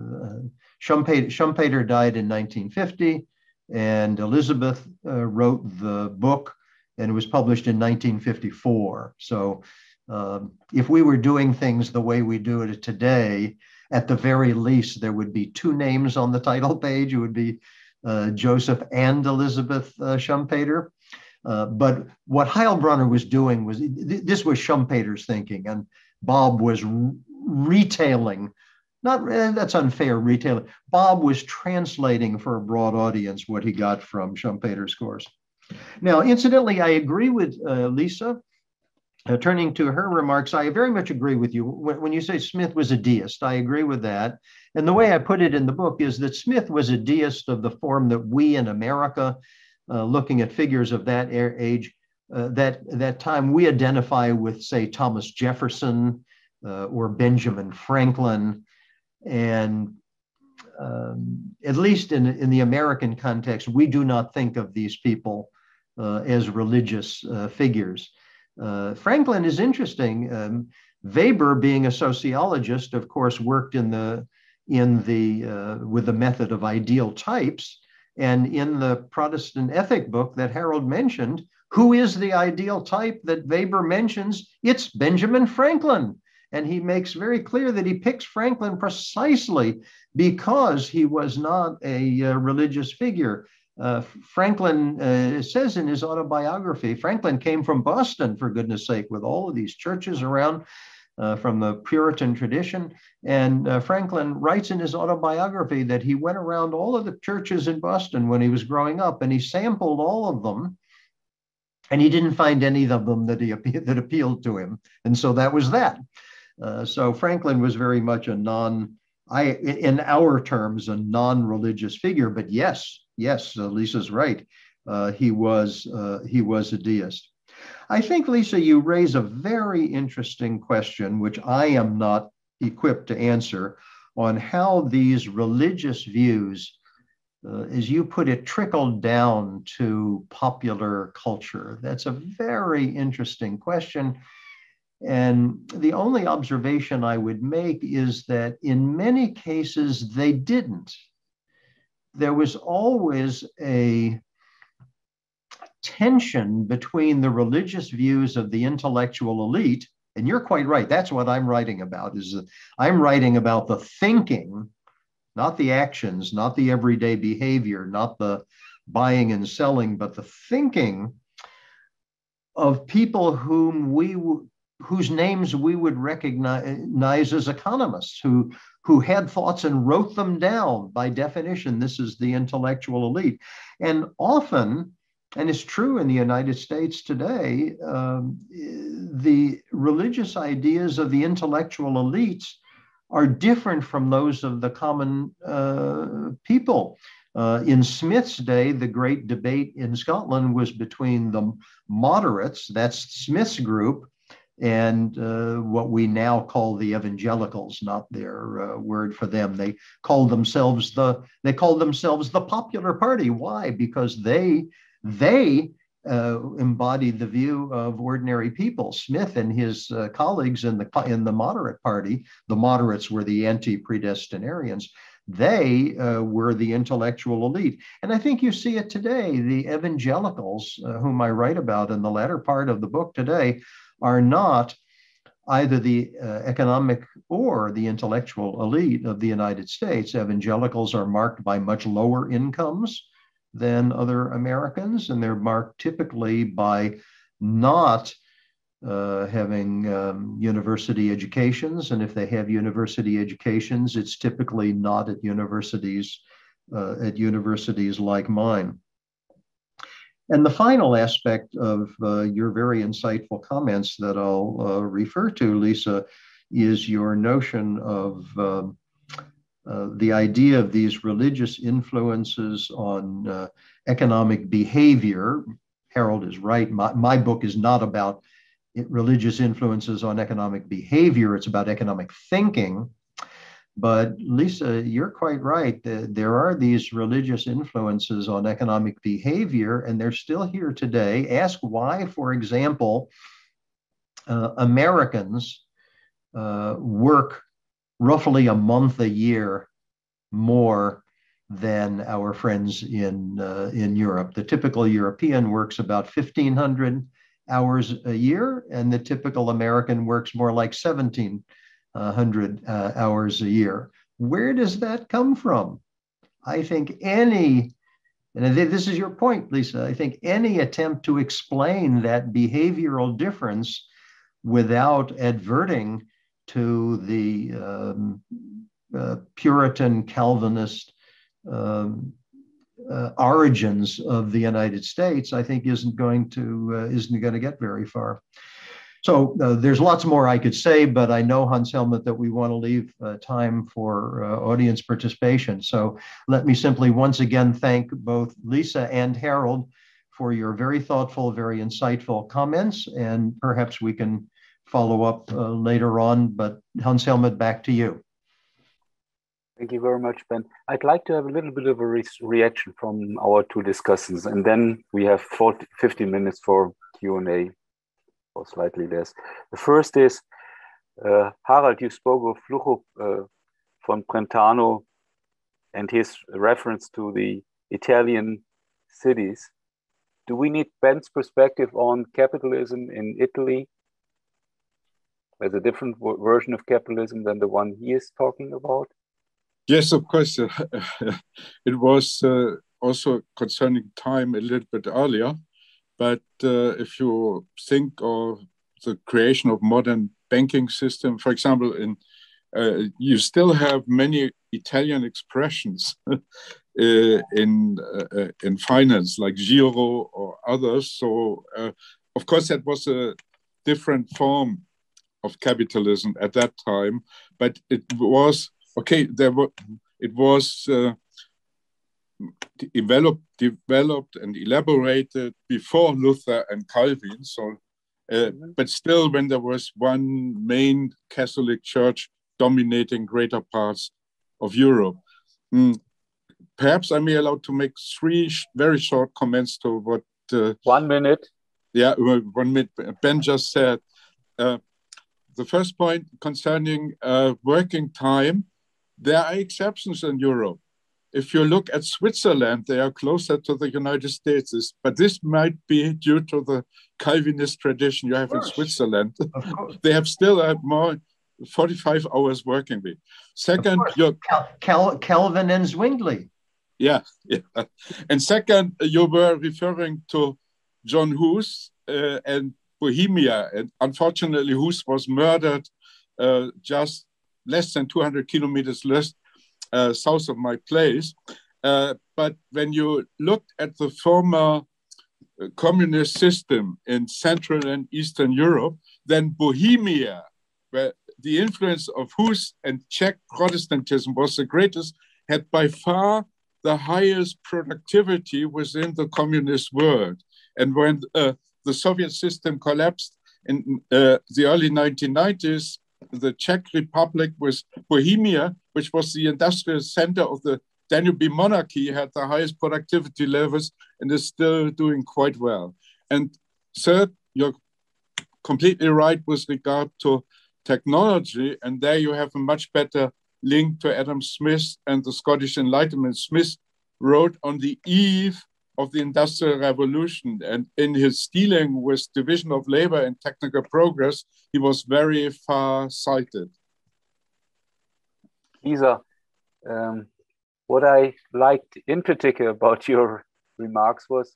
Schumpeter, Schumpeter died in 1950, and Elizabeth uh, wrote the book, and it was published in 1954. So, um, if we were doing things the way we do it today, at the very least, there would be two names on the title page. It would be uh, Joseph and Elizabeth uh, Schumpeter. Uh, but what Heilbroner was doing was th- this was Schumpeter's thinking, and Bob was retailing. Not eh, that's unfair retailing. Bob was translating for a broad audience what he got from Schumpeter's course. Now, incidentally, I agree with uh, Lisa turning to her remarks, I very much agree with you. When, when, you say Smith was a deist, I agree with that. And the way I put it in the book is that Smith was a deist of the form that we in America, uh, looking at figures of that age, uh, that, that time, we identify with, say, Thomas Jefferson uh, or Benjamin Franklin. And um, at least in, in the American context, we do not think of these people uh, as religious uh, figures. Uh, Franklin is interesting. Um, Weber, being a sociologist, of course, worked in the in the uh, with the method of ideal types, and in the Protestant ethic book that Harald mentioned, who is the ideal type that Weber mentions? It's Benjamin Franklin. And he makes very clear that he picks Franklin precisely because he was not a uh, religious figure. Uh, Franklin uh, says in his autobiography, Franklin came from Boston, for goodness sake, with all of these churches around uh, from the Puritan tradition. And uh, Franklin writes in his autobiography that he went around all of the churches in Boston when he was growing up and he sampled all of them. And he didn't find any of them that, he, that appealed to him. And so that was that. Uh, so Franklin was very much a non, I, in our terms, a non-religious figure. But yes, yes, uh, Lisa's right. Uh, he was uh, he was a deist. I think, Lisa, you raise a very interesting question, which I am not equipped to answer, on how these religious views, uh, as you put it, trickled down to popular culture. That's a very interesting question. And the only observation I would make is that in many cases, they didn't there was always a tension between the religious views of the intellectual elite and you're quite right that's what i'm writing about is i'm writing about the thinking not the actions not the everyday behavior not the buying and selling but the thinking of people whom we whose names we would recognize as economists who who had thoughts and wrote them down. By definition, this is the intellectual elite. And often, and it's true in the United States today, um, the religious ideas of the intellectual elites are different from those of the common uh, people. Uh, in Smith's day, the great debate in Scotland was between the moderates, that's Smith's group, and uh, what we now call the evangelicals, not their uh, word for them. They called themselves the they called themselves the popular party. Why? Because they they uh, embodied the view of ordinary people. Smith and his uh, colleagues in the in the moderate party, the moderates were the anti-predestinarians. They uh, were the intellectual elite. And I think you see it today. The evangelicals, uh, whom I write about in the latter part of the book today, are not either the uh, economic or the intellectual elite of the United States. Evangelicals are marked by much lower incomes than other Americans, and they're marked typically by not uh, having um, university educations. And if they have university educations, it's typically not at universities uh, at universities like mine. And the final aspect of uh, your very insightful comments that I'll uh, refer to, Lisa, is your notion of um, uh, the idea of these religious influences on uh, economic behavior. Harald is right. My, my book is not about religious influences on economic behavior, it's about economic thinking. But Lisa, you're quite right. There are these religious influences on economic behavior, and they're still here today. Ask why, for example, uh, Americans uh, work roughly a month a year more than our friends in, uh, in Europe. The typical European works about 1,500 hours a year, and the typical American works more like 17 100 uh, hours a year. Where does that come from? I think any, and this is your point, Lisa, I think any attempt to explain that behavioral difference without adverting to the um, uh, Puritan Calvinist um, uh, origins of the United States, I think isn't going to uh, isn't going to get very far. So uh, there's lots more I could say, but I know, Hans Helmut, that we want to leave uh, time for uh, audience participation. So let me simply once again thank both Lisa and Harald for your very thoughtful, very insightful comments, and perhaps we can follow up uh, later on. But Hans Helmut, back to you. Thank you very much, Ben. I'd like to have a little bit of a re reaction from our two discussants, and then we have 40, 50 minutes for Q&A or slightly less. The first is, uh, Harald, you spoke of Lujo uh, von Brentano and his reference to the Italian cities. Do we need Ben's perspective on capitalism in Italy as a different version of capitalism than the one he is talking about? Yes, of course. it was uh, also concerning time a little bit earlier. But uh, if you think of the creation of modern banking system, for example, in uh, you still have many Italian expressions uh, in uh, in finance, like giro or others. So, uh, of course, that was a different form of capitalism at that time, but it was okay. There were it was uh, developed, developed and elaborated before Luther and Calvin. So, uh, mm-hmm. but still, when there was one main Catholic Church dominating greater parts of Europe. Mm, perhaps I may allow to make three sh very short comments to what. Uh, one minute. Yeah, one minute. Ben just said. Uh, the first point concerning uh, working time, there are exceptions in Europe if you look at Switzerland, they are closer to the United States. But this might be due to the Calvinist tradition you have in Switzerland. they have still a more 45 hours working week. Second, you Cal, Cal, Calvin and Zwingli. Yeah, yeah. And second, you were referring to John Hus uh, and Bohemia. And unfortunately, Hus was murdered uh, just less than 200 kilometers less uh, south of my place. Uh, but when you look at the former uh, communist system in Central and Eastern Europe, then Bohemia, where the influence of Hus and Czech Protestantism was the greatest, had by far the highest productivity within the communist world. And when uh, the Soviet system collapsed in uh, the early 1990s, the Czech Republic with Bohemia, which was the industrial center of the Danube monarchy, had the highest productivity levels and is still doing quite well. And third, you're completely right with regard to technology, and there you have a much better link to Adam Smith and the Scottish Enlightenment. Smith wrote on the eve of the Industrial Revolution, and in his dealing with division of labor and technical progress, he was very far-sighted. Lisa, um, what I liked in particular about your remarks was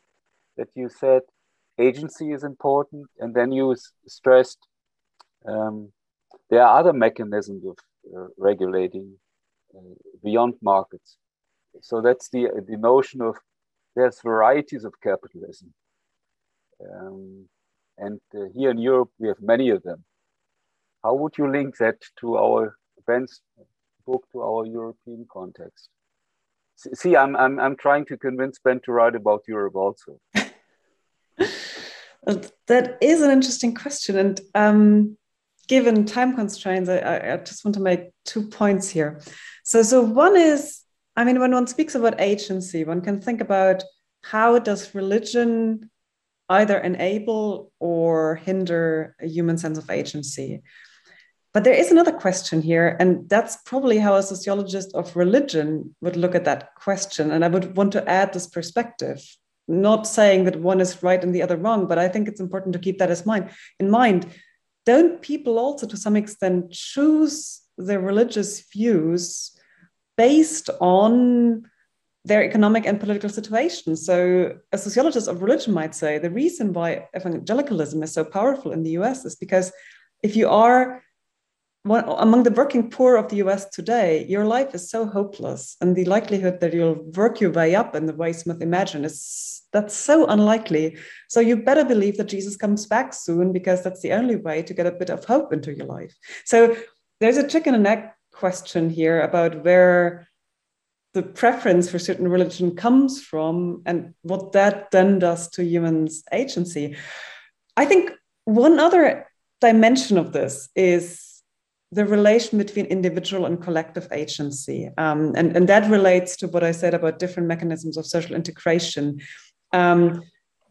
that you said agency is important, and then you stressed um, there are other mechanisms of uh, regulating uh, beyond markets. So that's the the notion of there's varieties of capitalism, um, and uh, here in Europe we have many of them. How would you link that to our Ben's book to our European context? See, I'm I'm I'm trying to convince Ben to write about Europe also. that is an interesting question, and um, given time constraints, I, I just want to make two points here. So, so one is, I mean, when one speaks about agency, one can think about how does religion either enable or hinder a human sense of agency. But there is another question here, and that's probably how a sociologist of religion would look at that question. And I would want to add this perspective, not saying that one is right and the other wrong, but I think it's important to keep that as mind in mind don't people also to some extent choose their religious views based on their economic and political situation. So, a sociologist of religion might say the reason why evangelicalism is so powerful in the US is because if you are among the working poor of the US today, your life is so hopeless, and the likelihood that you'll work your way up in the way Smith imagined is that's so unlikely. So you better believe that Jesus comes back soon because that's the only way to get a bit of hope into your life. So there's a chicken and egg question here about where the preference for certain religion comes from and what that then does to humans' agency. I think one other dimension of this is the relation between individual and collective agency. Um, and, and that relates to what I said about different mechanisms of social integration. Um,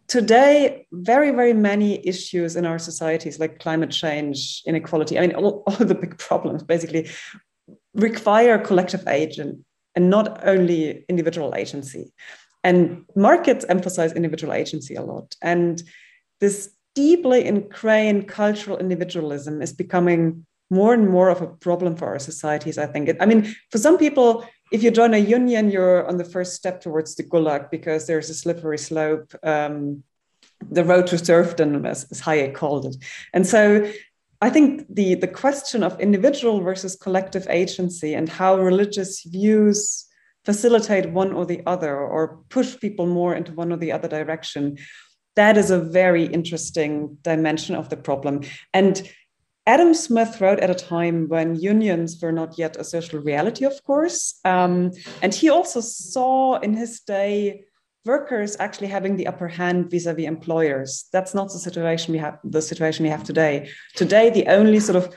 today, very, very many issues in our societies, like climate change, inequality, I mean, all, all the big problems basically require collective agent and not only individual agency. And markets emphasize individual agency a lot. And this deeply ingrained cultural individualism is becoming more and more of a problem for our societies, I think. I mean, for some people, if you join a union, you're on the first step towards the gulag because there's a slippery slope. Um, the road to serfdom, as, as Hayek called it. And so I think the, the question of individual versus collective agency and how religious views facilitate one or the other or push people more into one or the other direction, that is a very interesting dimension of the problem. And Adam Smith wrote at a time when unions were not yet a social reality, of course. Um, and he also saw in his day workers actually having the upper hand vis-a-vis employers. That's not the situation we have the situation we have today. Today, the only sort of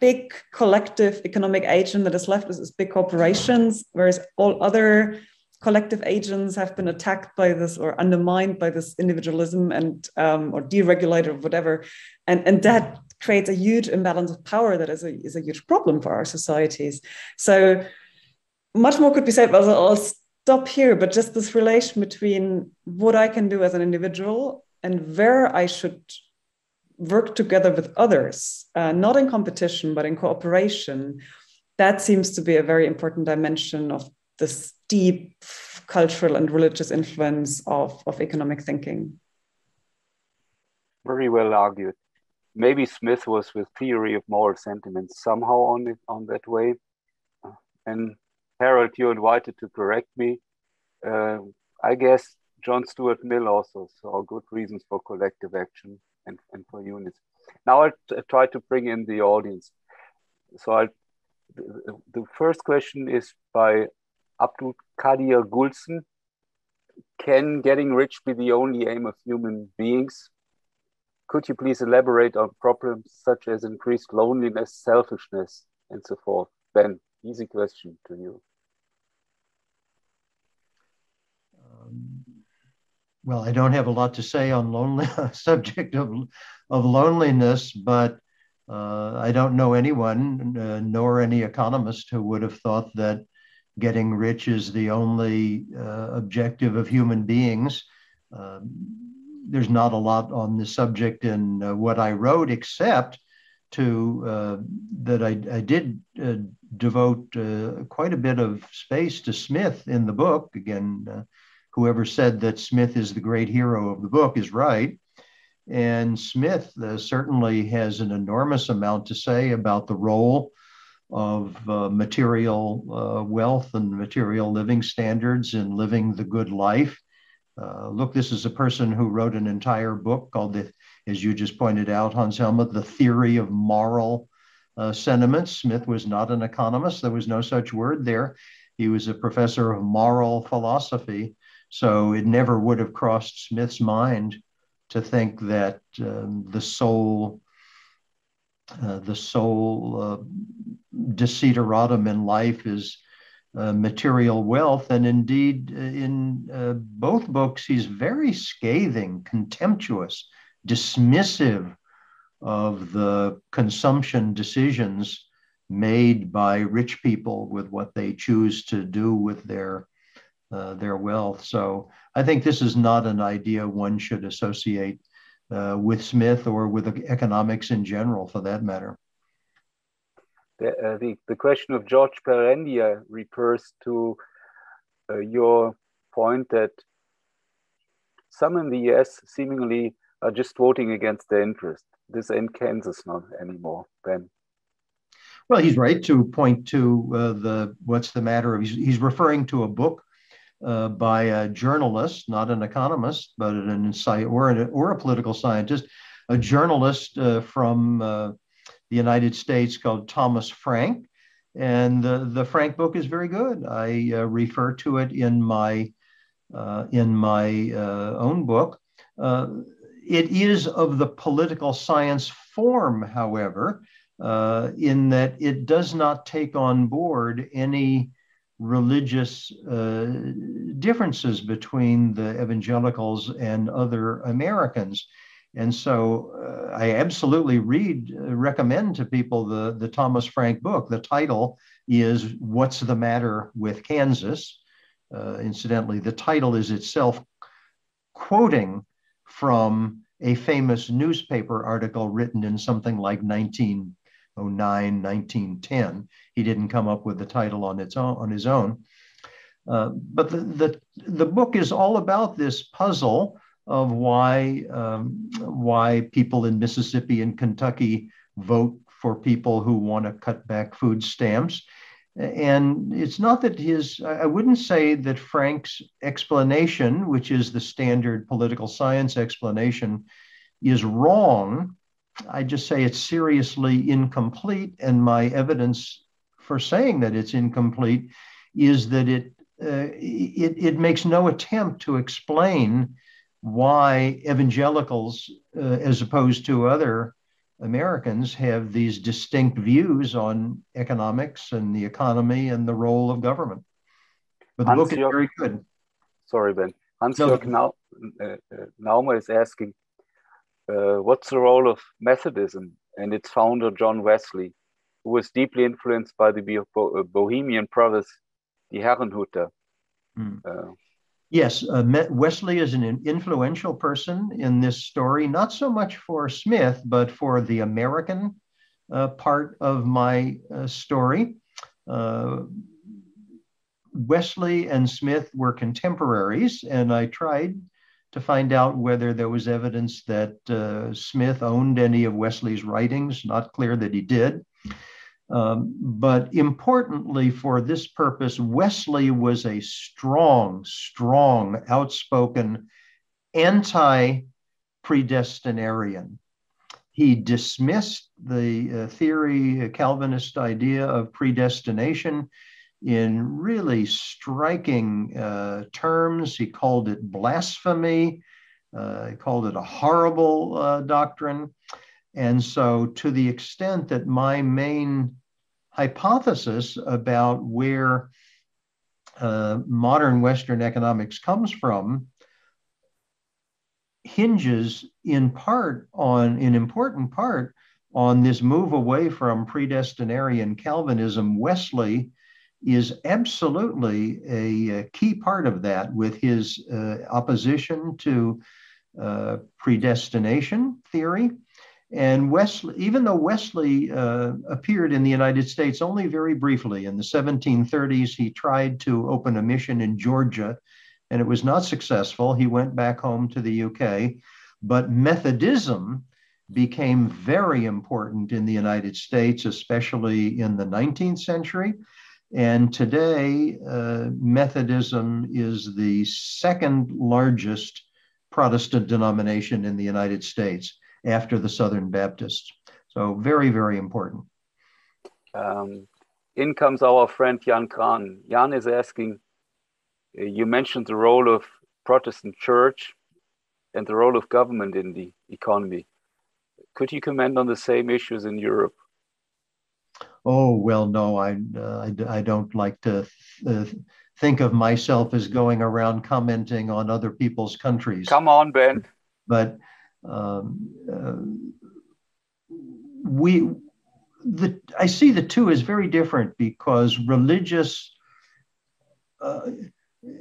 big collective economic agent that is left is, is big corporations, whereas all other collective agents have been attacked by this or undermined by this individualism and um, or deregulated or whatever and and that creates a huge imbalance of power that is a, is a huge problem for our societies. So much more could be said, but I'll stop here. But just this relation between what I can do as an individual and where I should work together with others, uh, not in competition, but in cooperation, that seems to be a very important dimension of this deep cultural and religious influence of, of economic thinking. Very well argued maybe Smith was with theory of moral sentiments somehow on it on that way. And Harald, you're invited to correct me. Uh, I guess John Stuart Mill also saw good reasons for collective action and, and for units. Now I'll try to bring in the audience. So I'll, the, the first question is by Abdul Kadir Gulsen. Can getting rich be the only aim of human beings? could you please elaborate on problems such as increased loneliness, selfishness, and so forth? Ben, easy question to you. Um, well, I don't have a lot to say on lonely subject of of loneliness, but Uh, I don't know anyone, uh, nor any economist, who would have thought that getting rich is the only uh, objective of human beings. Um, there's not a lot on the subject in uh, what I wrote, except to uh, that I, I did uh, devote quite a bit of space to Smith in the book. Again, whoever said that Smith is the great hero of the book is right. And Smith uh, certainly has an enormous amount to say about the role of uh, material uh, wealth and material living standards in living the good life. Uh, look, this is a person who wrote an entire book called, the, as you just pointed out, Hans Helmut, The Theory of Moral uh, Sentiments. Smith was not an economist, there was no such word there. He was a professor of moral philosophy. So it never would have crossed Smith's mind to think that um, the sole uh, the sole uh, desideratum in life is uh, material wealth. And indeed, uh, in uh, both books, he's very scathing, contemptuous, dismissive of the consumption decisions made by rich people with what they choose to do with their uh, their wealth. So I think this is not an idea one should associate uh, with Smith or with economics in general, for that matter. The, uh, the, the, question of George Perendia refers to uh, your point that some in the US seemingly are just voting against their interest. This end Kansas not anymore, Ben. Well, he's right to point to uh, the what's the matter. He's, he's referring to a book uh, by a journalist, not an economist, but an insight or, an, or a political scientist, a journalist uh, from uh, the United States called Thomas Frank. And the, the Frank book is very good. I uh, refer to it in my, uh, in my own book. It is of the political science form, however, in that it does not take on board any religious uh, differences between the evangelicals and other Americans. And so uh, I absolutely read, uh, recommend to people the, the Thomas Frank book. The title is What's the Matter with Kansas? Uh, incidentally, the title is itself quoting from a famous newspaper article written in something like 1909, 1910. He didn't come up with the title on its own on his own. Uh, but the, the, the book is all about this puzzle of why um, why people in Mississippi and Kentucky vote for people who want to cut back food stamps. And it's not that his, I wouldn't say that Frank's explanation, which is the standard political science explanation, is wrong. I just say it's seriously incomplete. And my evidence for saying that it's incomplete is that it, uh, it, it makes no attempt to explain why evangelicals, uh, as opposed to other Americans, have these distinct views on economics and the economy and the role of government. But the Hans book is very good. Sorry, Ben. Hans-Jörg no. uh, Naumer is asking, uh, what's the role of Methodism and its founder, John Wesley, who was deeply influenced by the uh, Bohemian brothers, the Herrnhuter? Mm. Uh, yes, uh, Wesley is an influential person in this story, not so much for Smith, but for the American uh, part of my uh, story. Wesley and Smith were contemporaries, and I tried to find out whether there was evidence that uh, Smith owned any of Wesley's writings. Not clear that he did. Um, but importantly, for this purpose, Wesley was a strong, strong, outspoken anti predestinarian. He dismissed the uh, theory, Calvinist idea of predestination in really striking uh, terms. He called it blasphemy. Uh, he called it a horrible uh, doctrine. And so, to the extent that my main hypothesis about where uh, modern Western economics comes from hinges in part on, in important part, on this move away from predestinarian Calvinism, Wesley is absolutely a, a, key part of that with his uh, opposition to uh, predestination theory. And Wesley, even though Wesley uh, appeared in the United States only very briefly in the 1730s, he tried to open a mission in Georgia and it was not successful. He went back home to the UK. But Methodism became very important in the United States, especially in the 19th century. And today, uh, Methodism is the second largest Protestant denomination in the United States after the Southern Baptists. So, very, very important. Um, in comes our friend Jan Kran. Jan is asking uh, You mentioned the role of Protestant church and the role of government in the economy. Could you comment on the same issues in Europe? Oh well, no, I uh, I, I, don't like to uh, think of myself as going around commenting on other people's countries. Come on, Ben. But um, uh, we the I see the two as very different because religious. Uh,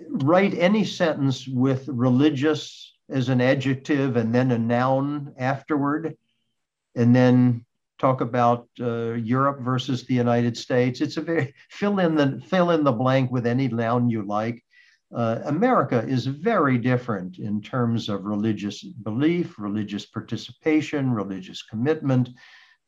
write any sentence with religious as an adjective and then a noun afterward, and then talk about uh, Europe versus the United States. It's a very fill in the fill in the blank with any noun you like. Uh, America is very different in terms of religious belief, religious participation, religious commitment,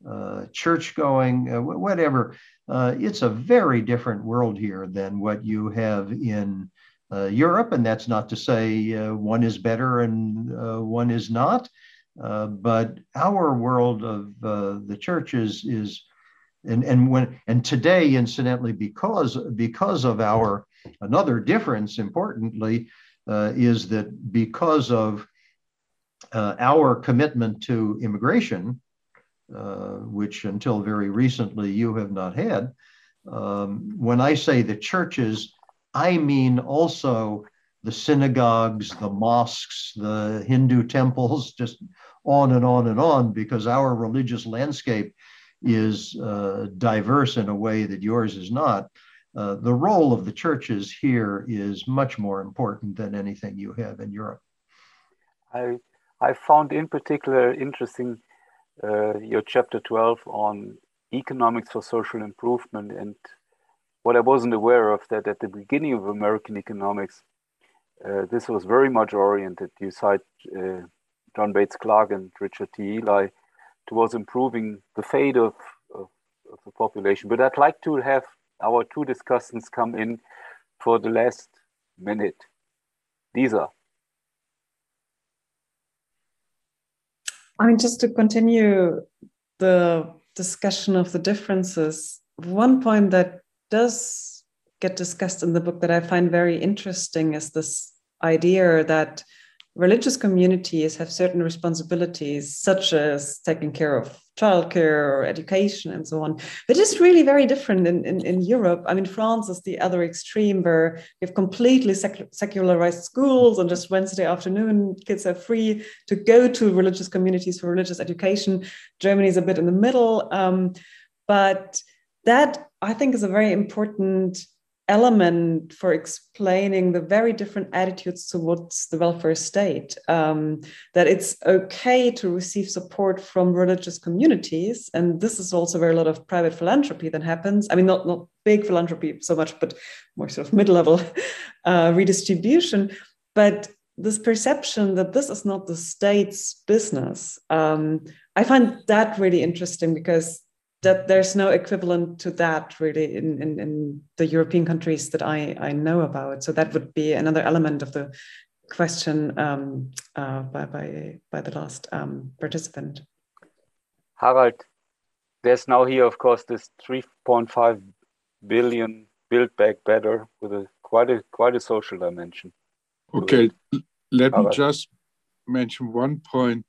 uh, church going, uh, whatever. Uh, it's a very different world here than what you have in uh, Europe, and that's not to say uh, one is better and one is not. But our world of the churches is, and and when and today, incidentally, because because of our another difference, importantly, uh, is that because of our commitment to immigration, which until very recently you have not had. Um, when I say the churches I mean also the synagogues, the mosques, the Hindu temples, just on and on and on, because our religious landscape is uh, diverse in a way that yours is not. Uh, the role of the churches here is much more important than anything you have in Europe. I, I found in particular interesting uh, your chapter 12 on economics for social improvement and what I wasn't aware of that at the beginning of American economics, uh, this was very much oriented. You cite uh, John Bates Clark and Richard T. Ely towards improving the fate of, of, of, the population. But I'd like to have our two discussants come in for the last minute. Lisa. I mean, just to continue the discussion of the differences, one point that does get discussed in the book that I find very interesting is this idea that religious communities have certain responsibilities, such as taking care of childcare or education and so on. But it's really very different in, in, in Europe. I mean, France is the other extreme where you have completely sec- secularized schools, and just Wednesday afternoon, kids are free to go to religious communities for religious education. Germany is a bit in the middle. Um, but that I think is a very important element for explaining the very different attitudes towards the welfare state. Um, that it's okay to receive support from religious communities, and this is also where a lot of private philanthropy that happens. I mean, not not big philanthropy so much, but more sort of mid-level uh, redistribution. But this perception that this is not the state's business, um, I find that really interesting because that there's no equivalent to that really in, in, in, the European countries that I, I know about. So that would be another element of the question um, uh, by, by, by the last um, participant. Harald, there's now here, of course, this 3.5 billion build back better with a quite a quite a social dimension. Okay, let Harald. me just mention one point.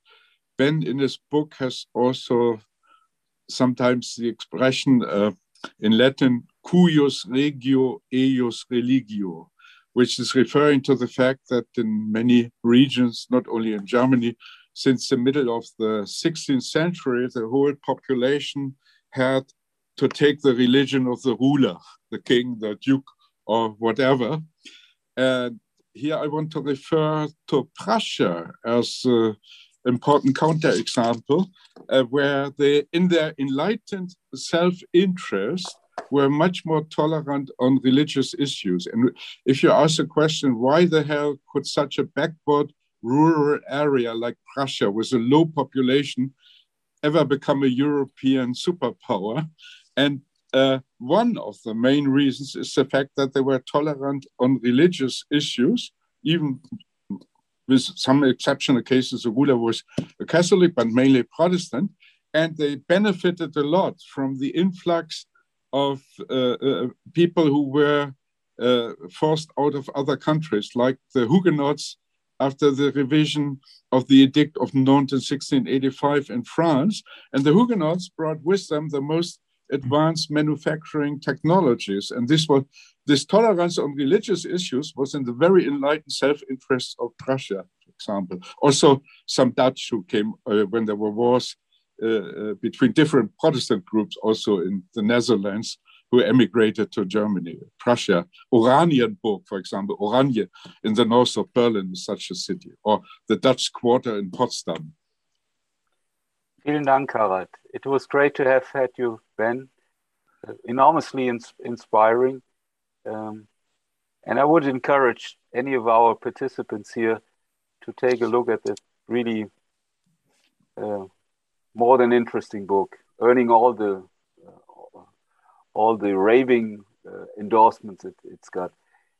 Ben in his book has also sometimes the expression uh, in Latin, cuius regio eius religio, which is referring to the fact that in many regions, not only in Germany, since the middle of the 16th century, the whole population had to take the religion of the ruler, the king, the duke, or whatever. And here I want to refer to Prussia as an important counterexample, uh, where they, in their enlightened self-interest, were much more tolerant on religious issues. And if you ask the question, why the hell could such a backward rural area like Prussia with a low population ever become a European superpower. And uh, one of the main reasons is the fact that they were tolerant on religious issues, even with some exceptional cases, the ruler was a Catholic, but mainly Protestant. And they benefited a lot from the influx of uh, uh, people who were uh, forced out of other countries, like the Huguenots after the revision of the Edict of Nantes in 1685 in France. And the Huguenots brought with them the most advanced manufacturing technologies. And this was this tolerance on religious issues was in the very enlightened self-interest of Prussia, for example. Also, some Dutch who came uh, when there were wars uh, uh, between different Protestant groups, also in the Netherlands, who emigrated to Germany, Prussia. Oranienburg, for example, Oranje in the north of Berlin such a city, or the Dutch quarter in Potsdam. Vielen Dank, Harald. It was great to have had you, Ben. Uh, enormously ins inspiring. Um, and I would encourage any of our participants here to take a look at this really uh, more than interesting book, earning all the all the raving uh, endorsements it, it's got.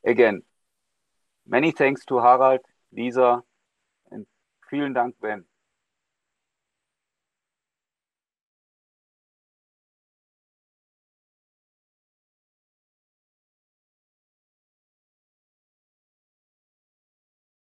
Again, many thanks to Harald, Lisa, and vielen Dank, Ben.